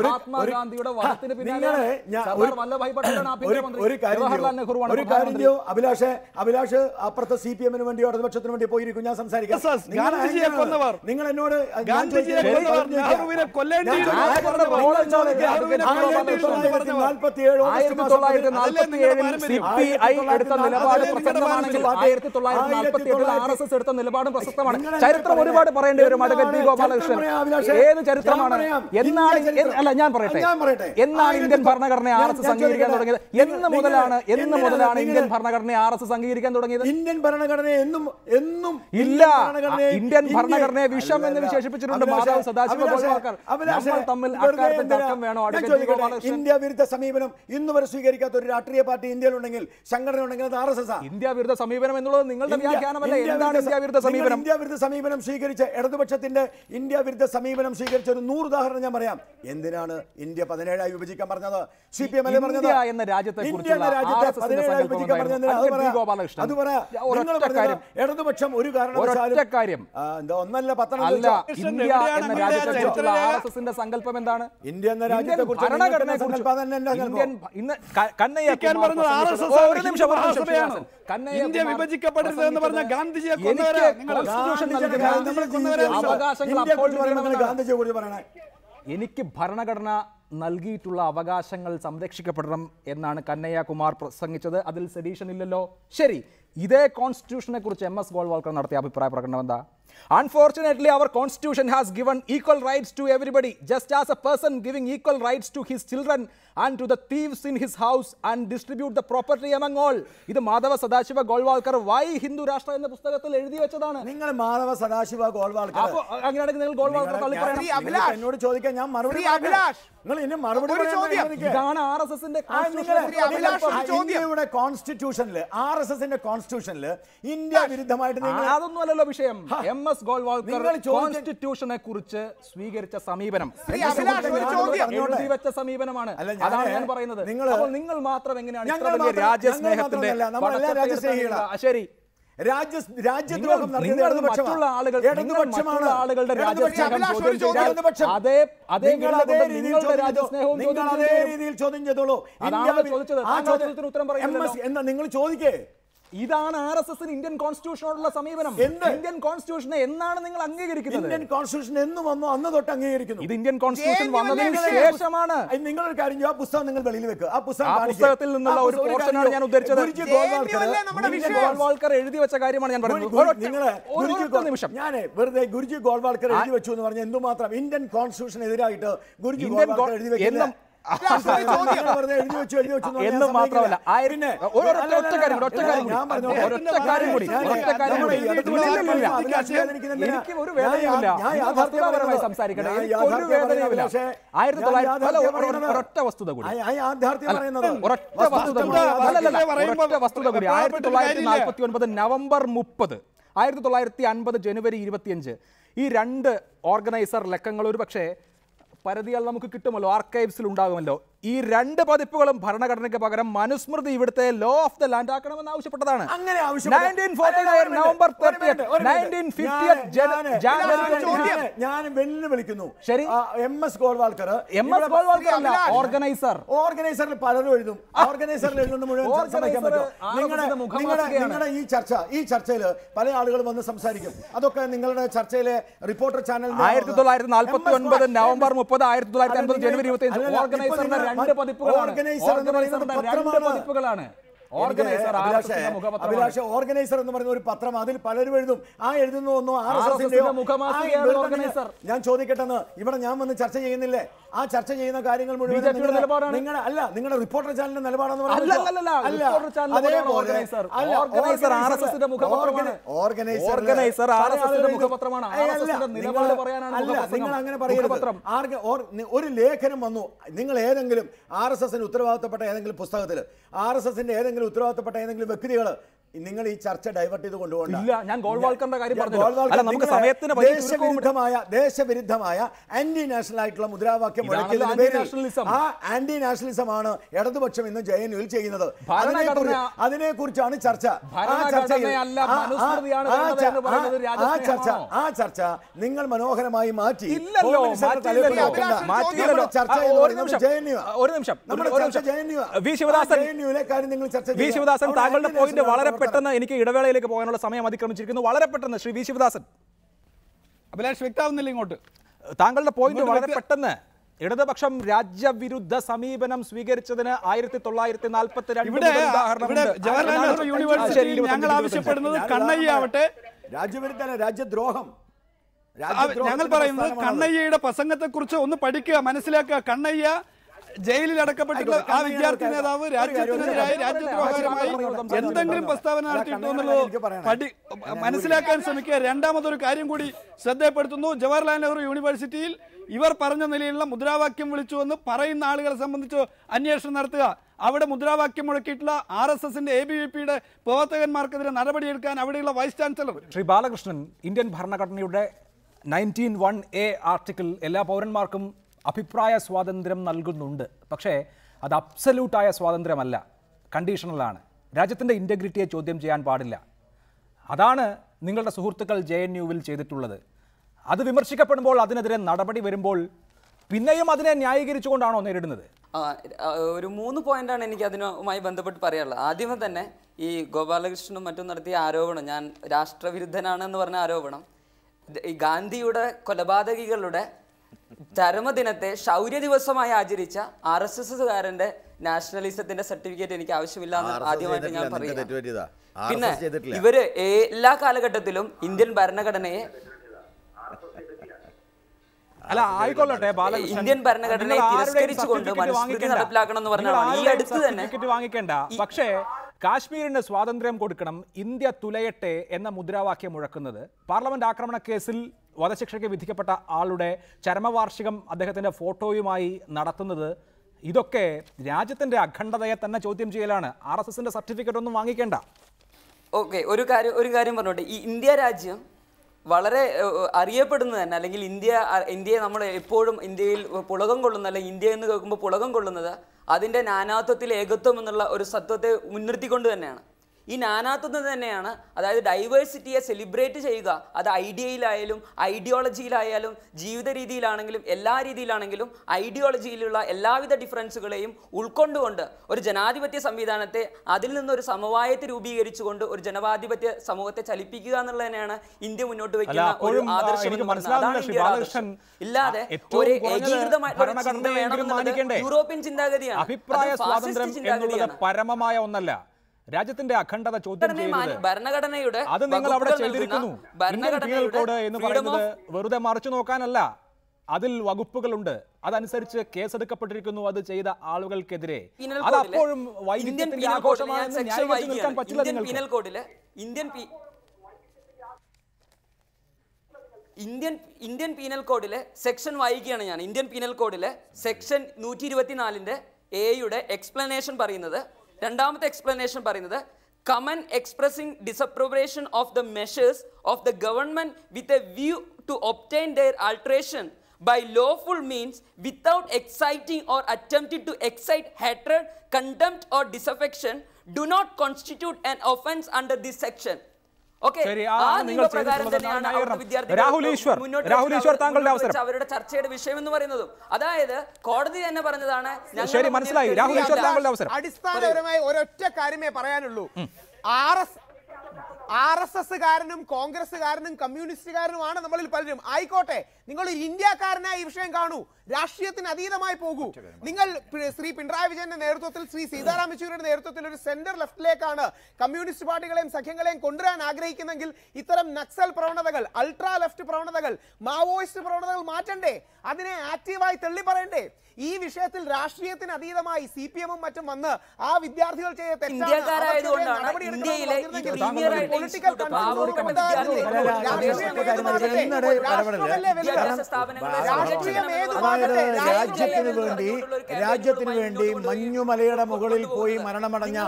മഹാത്മാഗാന്ധിയുടെ പിന്നാലെ അഭിലാഷ് അഭിലാഷ് അപ്പുറത്തെ സി പി എമ്മിന് വേണ്ടിയോ ഇടതുപക്ഷത്തിന് വേണ്ടി പോയിരിക്കും. ഞാൻ സംസാരിക്കാം. ഗാന്ധിജിയെ കൊന്നവർ. നിങ്ങൾ എന്നോട് ഗാന്ധിജിയെ കൊന്നവർ. നെഹ്റുവിനെ എടുത്ത നിലപാട് പ്രസക്തമാണെങ്കിൽ ആയിരത്തി തൊള്ളായിരത്തി നാൽപ്പത്തി എട്ടിൽ ആർ എസ് എസ് എടുത്ത നിലപാടും പ്രസക്തമാണ്. ചരിത്രം ഒരുപാട് പറയേണ്ടി വരും ബി ഗോപാലകൃഷ്ണൻ. ഏത് ചരിത്രമാണ്? എന്നാണ് അല്ല ഞാൻ പറയട്ടെ. എന്നാണ് ഇന്ത്യൻ ഭരണഘടനയെ ആർ എസ് എസ് അംഗീകരിക്കാൻ തുടങ്ങിയത്? എന്ന് മുതലാണ് എന്ന് മുതലാണ് ഇന്ത്യൻ ഭരണഘടനയെ ആർ എസ് എസ് അംഗീകരിക്കാൻ തുടങ്ങിയത്? ഇന്ത്യൻ ഭരണഘടനയെ എന്നും എന്നും ഇല്ല. ഇന്ത്യൻ ഇന്ത്യ- ഭരണഘടനയെ വിഷം എന്ന് വിശേഷിപ്പിച്ചിട്ടുണ്ട് സദാശിവ തമ്മിൽ? തർക്കം വേണോ? ഇന്ത്യ വിരുദ്ധ സമീപനം ഇന്ന് വരെ സ്വീകരിക്കാത്ത ഒരു രാഷ്ട്രീയ പാർട്ടി ഇന്ത്യയിലുണ്ടെങ്കിൽ സംഘടന ഉണ്ടെങ്കിൽ അത് ആർ എസ് എസ് ഇന്ത്യ വിരുദ്ധ സമീപനം എന്നുള്ളത് നിങ്ങളുടെ വ്യാഖ്യാനമല്ല. എന്താണ് ഇന്ത്യ വിരുദ്ധ സമീപനം? ഇന്ത്യ വിരുദ്ധ സമീപനം സ്വീകരിച്ച ഇടതുപക്ഷത്തിന്റെ ഇന്ത്യ വിരുദ്ധ സമീപനം സ്വീകരിച്ച ഒരു നൂറ് ഉദാഹരണം ഞാൻ പറയാം. എന്തിനാണ് ഇന്ത്യ പതിനേഴായി വിഭജിക്കാൻ പറഞ്ഞത്? സി പി എം പറഞ്ഞത്? എന്ന രാജ്യത്തെ സങ്കല്പം വിഭജിക്കാൻ പറഞ്ഞത്? അത് കാര്യം. ഇടതുപക്ഷം ഒരു കാര്യം. ഒന്നല്ല പത്തെണ്ണം അല്ല ഇന്ത്യ എന്ന രാജ്യത്തെക്കുറിച്ചുള്ള ആർ എസ് എസിന്റെ സങ്കല്പം എന്താണ്? ഇന്ത്യ എന്ന രാജ്യത്തെ ഇന്ത്യ പറഞ്ഞ ഗാന്ധിജിയെ എനിക്ക്. ഗാന്ധിജിയെ കുറിച്ച് പറയണേ. ഭരണഘടന നൽകിയിട്ടുള്ള അവകാശങ്ങൾ സംരക്ഷിക്കപ്പെടണം എന്നാണ് കന്നയ്യ കുമാർ പ്രസംഗിച്ചത്. അതിൽ സെഡീഷൻ ഇല്ലല്ലോ. ശരി ഇതേ കോൺസ്റ്റിറ്റ്യൂഷനെ കുറിച്ച് എം എസ് ഗോൾവാൾക്കർ നടത്തിയ അഭിപ്രായ പ്രകടനം എന്താ? Unfortunately our constitution has given equal rights to everybody just as a person giving equal rights to his children and to the thieves in his house and distribute the property among all ഇത് Madhava Sadashiva Golwalkar why Hindu Rashtra എന്ന പുസ്തകത്തിൽ എഴുതി വെച്ചതാണ്. നിങ്ങൾ മാധവ സദാശിവ ഗോൾവാൾക്കർ. അപ്പൊ അങ്ങനെയാണെങ്കിൽ നിങ്ങൾ ഗോൾവാൾക്കർ തള്ളി പറയണം. എന്നോട് ചോദിക്കാൻ ഞാൻ മറുപടി അഭിലാഷ്, നിങ്ങൾ ഇനി മറുപടി. ഇതാണ് ആർ എസ് എസിന്റെ. ഇന്ത്യയുടെ കോൺസ്റ്റിറ്റ്യൂഷനിൽ ആർ എസ് എസിന്റെ കോൺസ്റ്റിറ്റ്യൂഷനിൽ ഇന്ത്യ വിരുദ്ധമായിട്ട് നിങ്ങൾ അതൊന്നുമല്ലല്ലോ വിഷയം. എം എസ് ഗോൾവാൾക്കർ നിങ്ങൾ കോൺസ്റ്റിറ്റ്യൂഷനെ കുറിച്ച് സ്വീകരിച്ച സമീപനം. എഴുതി വെച്ച സമീപനമാണ്. അതാണ് ഞാൻ പറയുന്നത്. നിങ്ങൾ മാത്രം എങ്ങനെയാണ് ഇത്ര വലിയ രാജ്യസ്നേഹത്തിന്റെ ശരി. മറ്റുള്ള ആളുകൾ- ഇടതുപക്ഷമാണ്. മറ്റുള്ള ആളുകളുടെ രാജ്യസ്നേഹവും നിങ്ങൾ ചോദിക്കേ. ഇതാണ് ആർ എസ് എസിന് ഇന്ത്യൻ കോൺസ്റ്റിറ്റ്യൂഷനോടുള്ള സമീപനം. ഇന്ത്യൻ കോൺസ്റ്റിറ്റ്യൂഷനെ എന്നാണ് നിങ്ങൾ അംഗീകരിക്കുന്നത്? ഇന്ത്യൻ കോൺസ്റ്റിറ്റ്യൂഷൻ എന്ന് വന്നു അന്ന് തൊട്ട് അംഗീകരിക്കുന്നു. ഇത് ഇന്ത്യൻ കോൺസ്റ്റിറ്റ്യൂഷൻ. വന്നതിന് ശേഷമാണ് നിങ്ങൾ ഒരു കാര്യം ആ പുസ്തകം നിങ്ങൾ വെളിയിൽ വെക്കുക ആ. പുസ്തകത്തിൽ നിന്നുള്ള ഒരു പോർഷനാണ് ഞാൻ ഉദ്ദേശിച്ചത് ഗോൾവാൾക്കർ എഴുതി വെച്ച കാര്യമാണ് ഞാൻ പറയുന്നത്. നിങ്ങൾ നിമിഷം. ഞാൻ വെറുതെ ഗുരുജി ഗോൾവാൾക്കർ എഴുതി വെച്ചു എന്ന് പറഞ്ഞ എന്തുമാത്രം ഇന്ത്യൻ കോൺസ്റ്റിറ്റ്യൂഷൻ എതിരായിട്ട് ഗുരുജി ഗോൾവാൾക്കർ എഴുതി വെക്കില്ല. എന്നും- മാത്രമല്ല ഒറ്റ കാര്യം കൂടി, ഒറ്റ കാര്യം കൂടി. കാര്യം കൂടി, ഒറ്റ കാര്യം കൂടി. എനിക്ക് ഒരു വേദനയുമില്ല വസ്തുതാപരമായി. സംസാരിക്കട്ടെ. ഒരു വേദനയുമില്ല ആയിരത്തി തൊള്ളായിരത്തി. ഒരൊറ്റ വസ്തുത കൂടി. ഒരൊറ്റ വസ്തുത കൂടി. അല്ലല്ല, പറയുമ്പോൾ ഒരൊറ്റ വസ്തുത കൂടി. ആയിരത്തി തൊള്ളായിരത്തി നാൽപ്പത്തി ഒൻപത് നവംബർ മുപ്പത് ആയിരത്തി തൊള്ളായിരത്തി അൻപത് ജനുവരി ഇരുപത്തിയഞ്ച് ഈ രണ്ട് ഓർഗനൈസർ ലക്കങ്ങൾ ഒരു പക്ഷേ പരതിയാൽ നമുക്ക് കിട്ടുമല്ലോ. ആർക്കൈവ്സിൽ ഉണ്ടാകുമല്ലോ ഈ രണ്ട് പതിപ്പുകളും ഭരണഘടനയ്ക്ക് പകരം മനുസ്മൃതി ഇവിടുത്തെ ലോ ഓഫ് ദ ലാൻഡ് ആക്കണമെന്ന് ആവശ്യപ്പെട്ടതാണ്. അങ്ങനെ ആവശ്യപ്പെട്ട- 1949 നവംബർ ഒരു മിനിറ്റ്, 30th, ഒരു മിനിറ്റ്. 1950th ജന- ഞാൻ ജാനുവരി ഞാൻ 20th. ഞാൻ ഞാൻ വെല്ലുവിളിക്കുന്നു ശരി. M S Golwalkar M S Golwalkar അല്ല ഓർഗനൈസർ ഓർഗനൈസറിൽ പലരും എഴുതും. ഓർഗനൈസറിൽ എഴുതുന്ന മുഴുവൻ നിങ്ങളുടെ നിങ്ങളുടെ ഈ ചർച്ച ഈ ചർച്ചയിൽ പല ആളുകളും വന്ന് സംസാരിക്കും. അതൊക്കെ നിങ്ങളുടെ ചർച്ചയിലെ റിപ്പോർട്ടർ ചാനൽ ആയിരത്തി തൊള്ളായിരത്തി നാൽപ്പത്തി ഒൻപത് നവംബർ മുപ്പത് ആയിരത്തി തൊള്ളായിരത്തി അൻപത് ജനുവരി ഇരുപത്തി അഞ്ച് ഓർഗനൈസറിന്റെ രണ്ട് പതിപ്പുകളാണ് ഓർഗനൈസർ എന്ന് പറയുന്നത് രണ്ട് പത്രമാണ്. അഭിലാഷേ, ഓർഗനൈസർ എന്ന് പറയുന്ന ഒരു പത്രം അതിൽ പലരും എഴുതും. ആ എഴുതുന്ന ഒന്നും ആർ എസ് എസിന്റെയോ. ഞാൻ ചോദിക്കട്ടെന്ന്. ഇവിടെ ഞാൻ വന്ന് ചർച്ച ചെയ്യുന്നില്ലേ? ആ ചർച്ച ചെയ്യുന്ന കാര്യങ്ങൾ മുഴുവൻ നിങ്ങളുടെ- അല്ല നിങ്ങളുടെ റിപ്പോർട്ടർ ചാനലിന്റെ പറയാനാണ് നിങ്ങൾ അങ്ങനെ പറയരുത്. ഒരു ലേഖനം വന്നു. നിങ്ങൾ ഏതെങ്കിലും ആർ എസ് എസിന് ഉത്തരവാദിത്തപ്പെട്ട ഏതെങ്കിലും പുസ്തകത്തിൽ ആർ എസ് എസിന്റെ ഏതെങ്കിലും ഉത്തരവാദിത്തപ്പെട്ട ഏതെങ്കിലും വ്യക്തികൾ നിങ്ങൾ ഈ ചർച്ച ഡൈവേർട്ട് ചെയ്ത് കൊണ്ടുപോകണ്ടമായ. ദേശവിരുദ്ധമായ ആന്റി നാഷണൽ ആയിട്ടുള്ള മുദ്രാവാക്യം. ആ ആന്റി നാഷണലിസം ആണ് ഇടതുപക്ഷം ഇന്ന് ജെ എൻ യുവിൽ ചെയ്യുന്നത്. ഭരണഘടന- അതിനെ കുറിച്ചാണ് ചർച്ച. ആ ചർച്ച ആ ചർച്ച നിങ്ങൾ മനോഹരമായി മാറ്റി. ചർച്ച ഒരു നിമിഷം നമ്മുടെ ചർച്ച ശിവദാസൻ ആ JNU കാര്യം നിങ്ങൾ ചർച്ച ശിവദാസൻ താങ്കളുടെ പോയിന്റ് വളരെ. പെട്ടെന്ന് എനിക്ക് ഇടവേളയിലേക്ക് പോകാനുള്ള സമയം അതിക്രമിച്ചിരിക്കുന്നു. വളരെ പെട്ടെന്ന് ശ്രീ വി ശിവദാസൻ. അഭിലാഷ് വ്യക്തമാവുന്നില്ല ഇങ്ങോട്ട്. താങ്കളുടെ പോയിന്റ് വളരെ പെട്ടെന്ന്. ഇടതുപക്ഷം രാജ്യവിരുദ്ധ സമീപനം സ്വീകരിച്ചതിന് ആയിരത്തി തൊള്ളായിരത്തി നാൽപ്പത്തി രണ്ട് ഇവിടെ ജവഹർലാൽ നെഹ്റു യൂണിവേഴ്സിറ്റിയിൽ ഞങ്ങൾ ആവശ്യപ്പെടുന്നത് രാജ്യവിരുദ്ധന രാജ്യദ്രോഹം. ഞങ്ങൾ പറയുന്നത് കണ്ണയ്യയുടെ പ്രസംഗത്തെ കുറിച്ച് ഒന്ന് പഠിക്കുക മനസ്സിലാക്കുക. കണ്ണയ്യ ജയിലിൽ അടക്കപ്പെട്ടിട്ടുള്ള ആ വിദ്യാർത്ഥി നേതാവ് രാജ്യത്തിനെതിരായി രാജ്യദ്രോഹകരമായി എന്തെങ്കിലും പ്രസ്താവന നടത്തിയിട്ടുണ്ടോ എന്നുള്ളത് പഠി മനസ്സിലാക്കാൻ ശ്രമിക്കുക. രണ്ടാമതൊരു കാര്യം കൂടി ശ്രദ്ധയപ്പെടുത്തുന്നു. ജവഹർലാൽ നെഹ്റു യൂണിവേഴ്സിറ്റിയിൽ ഇവർ പറഞ്ഞ നിലയിലുള്ള മുദ്രാവാക്യം വിളിച്ചു എന്ന് പറയുന്ന ആളുകളെ സംബന്ധിച്ച് അന്വേഷണം നടത്തുക. അവിടെ മുദ്രാവാക്യം മുഴക്കിയിട്ടുള്ള ആർ എസ് എസിന്റെ എ ബി വി പിയുടെ പ്രവർത്തകന്മാർക്കെതിരെ നടപടിയെടുക്കാൻ അവിടെയുള്ള vice chancellor Shri Balakrishnan Indian ഭരണഘടനയുടെ നയന്റീൻ വൺ എ ആർട്ടിക്കിൾ എല്ലാ പൗരന്മാർക്കും അഭിപ്രായ സ്വാതന്ത്ര്യം നൽകുന്നുണ്ട്. പക്ഷേ അത് അബ്സല്യൂട്ടായ സ്വാതന്ത്ര്യമല്ല. കണ്ടീഷണലാണ്. രാജ്യത്തിന്റെ ഇന്റഗ്രിറ്റിയെ ചോദ്യം ചെയ്യാൻ പാടില്ല. അതാണ് നിങ്ങളുടെ സുഹൃത്തുക്കൾ ജെ എൻ യുവിൽ ചെയ്തിട്ടുള്ളത്. അത് വിമർശിക്കപ്പെടുമ്പോൾ അതിനെതിരെ നടപടി വരുമ്പോൾ പിന്നെയും അതിനെ ന്യായീകരിച്ചുകൊണ്ടാണോ നേരിടുന്നത്? ഒരു മൂന്ന് പോയിന്റാണ് എനിക്ക് അതിനുമായി ബന്ധപ്പെട്ട് പറയാനുള്ളത്. ആദ്യമേ തന്നെ ഈ ഗോപാലകൃഷ്ണനും മറ്റും നടത്തിയ ആരോപണം ഞാൻ രാഷ്ട്രവിരുദ്ധനാണെന്ന് പറഞ്ഞ ആരോപണം ഈ ഗാന്ധിയുടെ കൊലപാതകികളുടെ ചരമദിനത്തെ ശൗര്യ ദിവസമായി ആചരിച്ച ആർ എസ് എസ്സുകാരന്റെ നാഷണലിസത്തിന്റെ സർട്ടിഫിക്കറ്റ് എനിക്ക് ആവശ്യമില്ല എന്ന് ആദ്യമായിട്ട് ഞാൻ പറയുന്നത്. പിന്നെ ഇവർ എല്ലാ കാലഘട്ടത്തിലും ഇന്ത്യൻ ഭരണഘടനയെ അല്ല ആയിക്കൊള്ളട്ടെ ബാല ഇന്ത്യൻ ഭരണഘടനയെ തിരസ്കരിച്ചുകൊണ്ട് മനുസ്മൃതി നടപ്പിലാക്കണം എന്ന് ഈ അടുത്ത് തന്നെ വാങ്ങിക്കേണ്ട. പക്ഷേ കാശ്മീരിന് സ്വാതന്ത്ര്യം കൊടുക്കണം ഇന്ത്യ തുലയട്ടെ എന്ന മുദ്രാവാക്യം മുഴക്കുന്നത് പാർലമെന്റ് ആക്രമണ കേസിൽ വധശിക്ഷയ്ക്ക് വിധിക്കപ്പെട്ട ആളുടെ ചരമവാർഷികം അദ്ദേഹത്തിന്റെ ഫോട്ടോയുമായി നടത്തുന്നത്. ഇതൊക്കെ രാജ്യത്തിന്റെ അഖണ്ഡതയെ തന്നെ ചോദ്യം ചെയ്യലാണ്. ആർ എസ് എസിന്റെ സർട്ടിഫിക്കറ്റ് ഒന്നും വാങ്ങിക്കേണ്ട. ഓക്കെ ഒരു കാര്യം ഒരു കാര്യം പറഞ്ഞോട്ടെ. ഈ ഇന്ത്യ രാജ്യം വളരെ അറിയപ്പെടുന്നത് തന്നെ അല്ലെങ്കിൽ ഇന്ത്യ ഇന്ത്യയെ നമ്മൾ എപ്പോഴും ഇന്ത്യയിൽ പുളകം കൊള്ളുന്ന അല്ലെങ്കിൽ ഇന്ത്യ എന്ന് കേൾക്കുമ്പോൾ പുളകം കൊള്ളുന്നത് അതിന്റെ നാനാത്വത്തിൽ ഏകത്വം എന്നുള്ള ഒരു സത്വത്തെ മുൻനിർത്തിക്കൊണ്ട് തന്നെയാണ്. ഈ നാനാത്വം തന്നെയാണ്. അതായത് ഡൈവേഴ്സിറ്റിയെ സെലിബ്രേറ്റ് ചെയ്യുക. അത് ഐഡിയയിലായാലും ഐഡിയോളജിയിലായാലും ജീവിത രീതിയിലാണെങ്കിലും എല്ലാ രീതിയിലാണെങ്കിലും ഐഡിയോളജിയിലുള്ള എല്ലാവിധ ഡിഫറൻസുകളെയും ഉൾക്കൊണ്ടുകൊണ്ട് ഒരു ജനാധിപത്യ സംവിധാനത്തെ അതിൽ നിന്നൊരു സമവായത്തെ രൂപീകരിച്ചുകൊണ്ട് ഒരു ജനാധിപത്യ സമൂഹത്തെ ചലിപ്പിക്കുക എന്നുള്ളത് തന്നെയാണ് ഇന്ത്യ മുന്നോട്ട് വയ്ക്കുന്ന ഒരു ആദർശം. ഇല്ലാതെ ഒരു ഏകീകൃതമായ ഏകീകൃതമായിട്ടുള്ള ഒരു ചിന്ത വേണമെന്നുള്ളത് യൂറോപ്യൻ ചിന്താഗതിയാണ്. അഭിപ്രായ സ്വാതന്ത്ര്യം എന്നുള്ളത് ചിന്താഗതിയാണ്. പരമമായ ഒന്നല്ല. രാജ്യത്തിന്റെ അഖണ്ഡത ചോദ്യം ചെയ്യുന്നത് ഭരണഘടനയുടെ അത് നിങ്ങൾ അവിടെ ചെയ്തിരിക്കുന്നു. നൽകുന്ന ഇന്ത്യൻ കോഡ് എന്ന് പറയുന്നത് വെറുതെ മറിച്ചു നോക്കാനല്ല അതിൽ വകുപ്പുകളുണ്ട്. അതനുസരിച്ച് കേസെടുക്കപ്പെട്ടിരിക്കുന്നു അത് ചെയ്ത ആളുകൾക്കെതിരെ. അത് അപ്പോഴും ആഘോഷമാണെന്ന് ന്യായീകരിച്ച് നിൽക്കാൻ പറ്റില്ല നിങ്ങൾക്ക്. കോഡിലെ Indian Indian Indian penal കോഡിലെ section വായിക്കുകയാണ് ഞാൻ. ഇന്ത്യൻ പീനൽ കോഡിലെ സെക്ഷൻ നൂറ്റി ഇരുപത്തിനാലിന്റെ എയുടെ എക്സ്പ്ലനേഷൻ പറയുന്നത് രണ്ടാമത്തെ എക്സ്പ്ലനേഷൻ പറയുന്നത് common expressing disapprobation of the measures of the government with a view to obtain their alteration by lawful means without exciting or attempting to excite hatred, contempt, or disaffection do not constitute an offense under this section. Rahul Eashwar, Eashwar താങ്കളുടെ അവസരം. അവരുടെ ചർച്ചയുടെ വിഷയം എന്ന് പറയുന്നതും അതായത് കോടതി തന്നെ പറഞ്ഞതാണ് ശരി, മനസ്സിലായി. തെളിവില്ല. രാഹുൽ ഈശ്വർ താങ്കളുടെ അവസരം. അടിസ്ഥാനപരമായി ഒരൊറ്റ കാര്യമേ പറയാനുള്ളൂ ആർ എസ് ആർ എസ് എസ്സുകാരനും കോൺഗ്രസ്സുകാരനും കമ്മ്യൂണിസ്റ്റുകാരനുമാണ് നമ്മളിൽ പലരും. ആയിക്കോട്ടെ നിങ്ങൾ ഒരു ഇന്ത്യക്കാരനായി ഈ വിഷയം കാണൂ. രാഷ്ട്രീയത്തിന് അതീതമായി പോകൂ. നിങ്ങൾ ശ്രീ പിണറായി വിജയന്റെ നേതൃത്വത്തിൽ ശ്രീ സീതാറാം യെച്ചൂരിയുടെ നേതൃത്വത്തിൽ ഒരു സെന്റർ ലെഫ്റ്റിലേക്കാണ് കമ്മ്യൂണിസ്റ്റ് പാർട്ടികളെയും സഖ്യങ്ങളെയും കൊണ്ടുവരാൻ ആഗ്രഹിക്കുന്നെങ്കിൽ ഇത്തരം നക്സൽ പ്രവണതകൾ അൾട്രാ ലെഫ്റ്റ് പ്രവണതകൾ മാവോയിസ്റ്റ് പ്രവണതകൾ മാറ്റണ്ടേ? അതിനെ ആക്റ്റീവായി തള്ളി പറയണ്ടേ ഈ വിഷയത്തിൽ രാഷ്ട്രീയത്തിന് അതീതമായി സി പി എമ്മും മറ്റും വന്ന് ആ വിദ്യാർത്ഥികൾ ചെയ്ത തെറ്റാണ്. രാജ്യത്തിന് വേണ്ടി രാജ്യത്തിന് വേണ്ടി മഞ്ഞുമലയുടെ മുകളിൽ പോയി മരണമടഞ്ഞ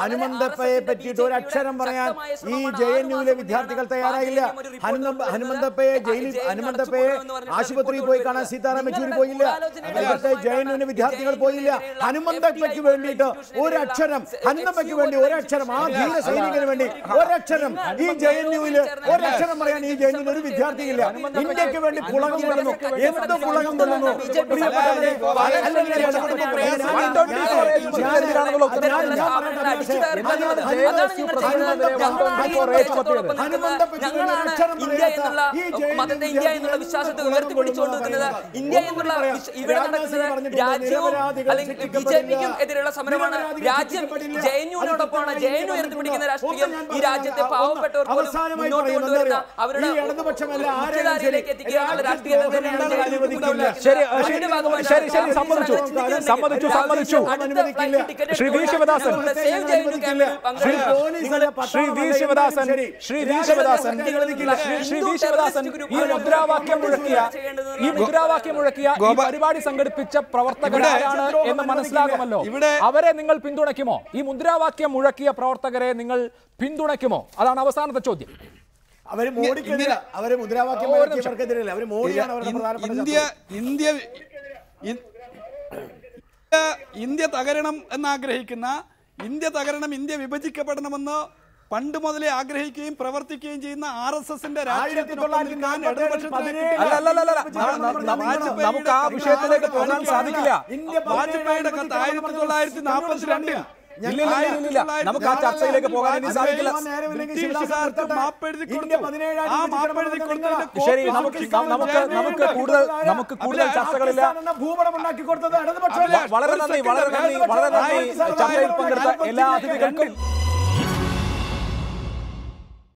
ഹനുമന്തപ്പയെ പറ്റിയിട്ട് ഒരു അക്ഷരം പറയാൻ ഈ ജെ എൻ യുവിലെ വിദ്യാർത്ഥികൾ തയ്യാറായില്ല ഹനുമ ഹനുമന്തപ്പയെ ജയിലിൽ ഹനുമന്തപ്പയെ ആശുപത്രിയിൽ പോയി കാണാൻ സീതാറാം യെച്ചൂരി പോയില്ല അവിടുത്തെ ജെ എൻ യുവിന്റെ വിദ്യാർത്ഥികൾ പോയില്ല ഹനുമന്തപ്പയ്ക്ക് വേണ്ടിയിട്ട് അക്ഷരം ഹനുമന്തപ്പയ്ക്ക് വേണ്ടി ഒരക്ഷരം ആ ധീര സൈനികന് വേണ്ടി ഒരക്ഷരം ഈ ജെ എൻ യുവിൽ ഒരക്ഷരം പറയാൻ ഈ ജെ എൻ യുവിൽ ഒരു വിദ്യാർത്ഥിയില്ല ഇന്ത്യയ്ക്ക് വേണ്ടി പുളകം കൊള്ളുന്നു എന്ത് അല്ലെങ്കിൽ ഞങ്ങളാണ് ഇന്ത്യ എന്നുള്ള വിശ്വാസത്തെ ഉയർത്തിപ്പിടിച്ചുകൊണ്ട് നിൽക്കുന്നത് ഇന്ത്യ എന്നുള്ള ഇവിടെ നടക്കുന്നത് രാജ്യവും അല്ലെങ്കിൽ ബി ജെ പിക്കും എതിരെയുള്ള സമരമാണ് രാജ്യം ജെ എൻ യുവിനോടൊപ്പമാണ് ജെ എൻ യു ഉയർത്തിപ്പിടിക്കുന്ന രാഷ്ട്രീയം ഈ രാജ്യത്തെ പാവപ്പെട്ടവർ മുന്നോട്ട് കൊണ്ടുവരുന്ന അവരുടെ മുഖ്യധാരയിലേക്ക് എത്തിക്കുക എന്നുള്ള രാഷ്ട്രീയ ശരി ശരി ശരി സമ്മതിച്ചു. സമ്മതിച്ചു സമ്മതിച്ചു. Shri V Sivadasan. Shri V Sivadasan. Shri V Sivadasan. Shri- Shri V Sivadasan. ഈ മുദ്രാവാക്യം മുഴക്കിയ ഈ മുദ്രാവാക്യം മുഴക്കിയ ഈ പരിപാടി സംഘടിപ്പിച്ച പ്രവർത്തകരാണ് എന്ന് മനസ്സിലാകുമല്ലോ അവരെ നിങ്ങൾ പിന്തുണയ്ക്കുമോ ഈ മുദ്രാവാക്യം മുഴക്കിയ പ്രവർത്തകരെ നിങ്ങൾ പിന്തുണയ്ക്കുമോ? അതാണ് അവസാനത്തെ ചോദ്യം. അവർ മോഡിക്കെതിരെ അവർ മുദ്രാവാക്യം അവർ മോഡിയാണ് ഇന്ത്യ ഇന്ത്യ ഇന്ത്യ- തകരണം എന്നാഗ്രഹിക്കുന്ന ഇന്ത്യ തകരണം ഇന്ത്യ വിഭജിക്കപ്പെടണമെന്ന് പണ്ട് മുതലേ ആഗ്രഹിക്കുകയും പ്രവർത്തിക്കുകയും ചെയ്യുന്ന ആർ എസ് എസിന്റെ നമുക്ക് ആ വിഷയത്തിലേക്ക് പോകാൻ സാധിക്കില്ല. വാജ്പേയിയുടെ കത്ത് ആയിരത്തി തൊള്ളായിരത്തി. നമുക്ക് ആ ചർച്ചയിലേക്ക് പോകാൻ സാധിക്കില്ല. ശരി നമുക്ക് നമുക്ക് നമുക്ക് കൂടുതൽ നമുക്ക് കൂടുതൽ ചർച്ചകളില്ല. വളരെ നന്ദി വളരെ നന്ദി വളരെ നന്ദി. ചർച്ചയിൽ പങ്കെടുത്ത എല്ലാ അതിഥികൾക്കും